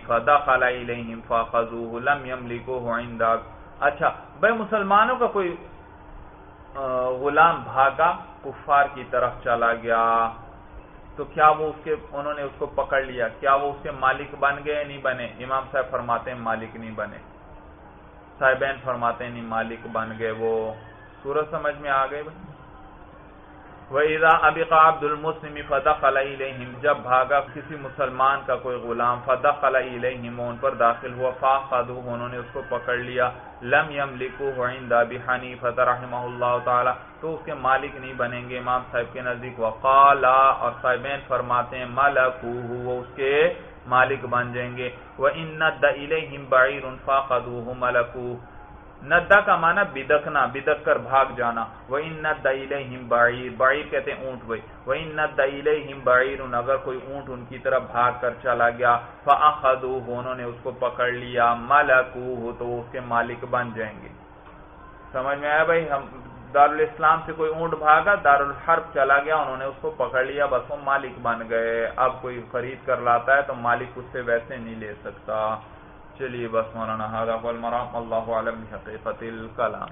फदखलम फ़खजूलम यमलिको अच्छा भाई मुसलमानों का कोई गुलाम भागा कुफार की तरफ़ चला गया तो क्या वो उसके, उन्होंने उसको पकड़ लिया? क्या वो उसके मालिक बन गए नहीं बने? इमाम साहब फरमाते हैं, मालिक नहीं बने। साहिबैन फरमाते नहीं, मालिक बन गए वो। सूरज समझ में आ गए वहीदा अबिका अब्दुल मुस्लिम फतख अलहिम जब भागा किसी मुसलमान का कोई गुलाम फतख अलहिम उन पर दाखिल हुआ फाख खादू उन्होंने उसको पकड़ लिया। लम यम लिखू हिंदा रहमल्ला ताला। तो उसके मालिक नहीं बनेंगे। इमाम साहब के नज़दीक वकाला और साहिबैन फरमाते हैं मलकू वो उसके मालिक बन जाएँगे। वह इन दिम बाईर फ़ाखदू मलकू नद्दा का माना बिदकना बिदक कर भाग जाना। वही न दईल हिम बाईर बाईर कहते हैं ऊँट भाई। वही न दईल हिम बाईर अगर कोई ऊँट उनकी तरफ़ भाग कर चला गया फ़ाखदू उन्होंने उसको पकड़ लिया मलकू हो तो उसके मालिक बन जाएँगे। समझ में आया भाई? हम दारुल इस्लाम से कोई ऊँट भागा, दारुल हर्ब चला गया, उन्होंने उसको पकड़ लिया, बस वो मालिक बन गए। अब कोई खरीद कर लाता है तो मालिक उससे वैसे नहीं ले सकता। चलिए बस मौलाना हादा मराम, अल्लाह हकीकत कलाम।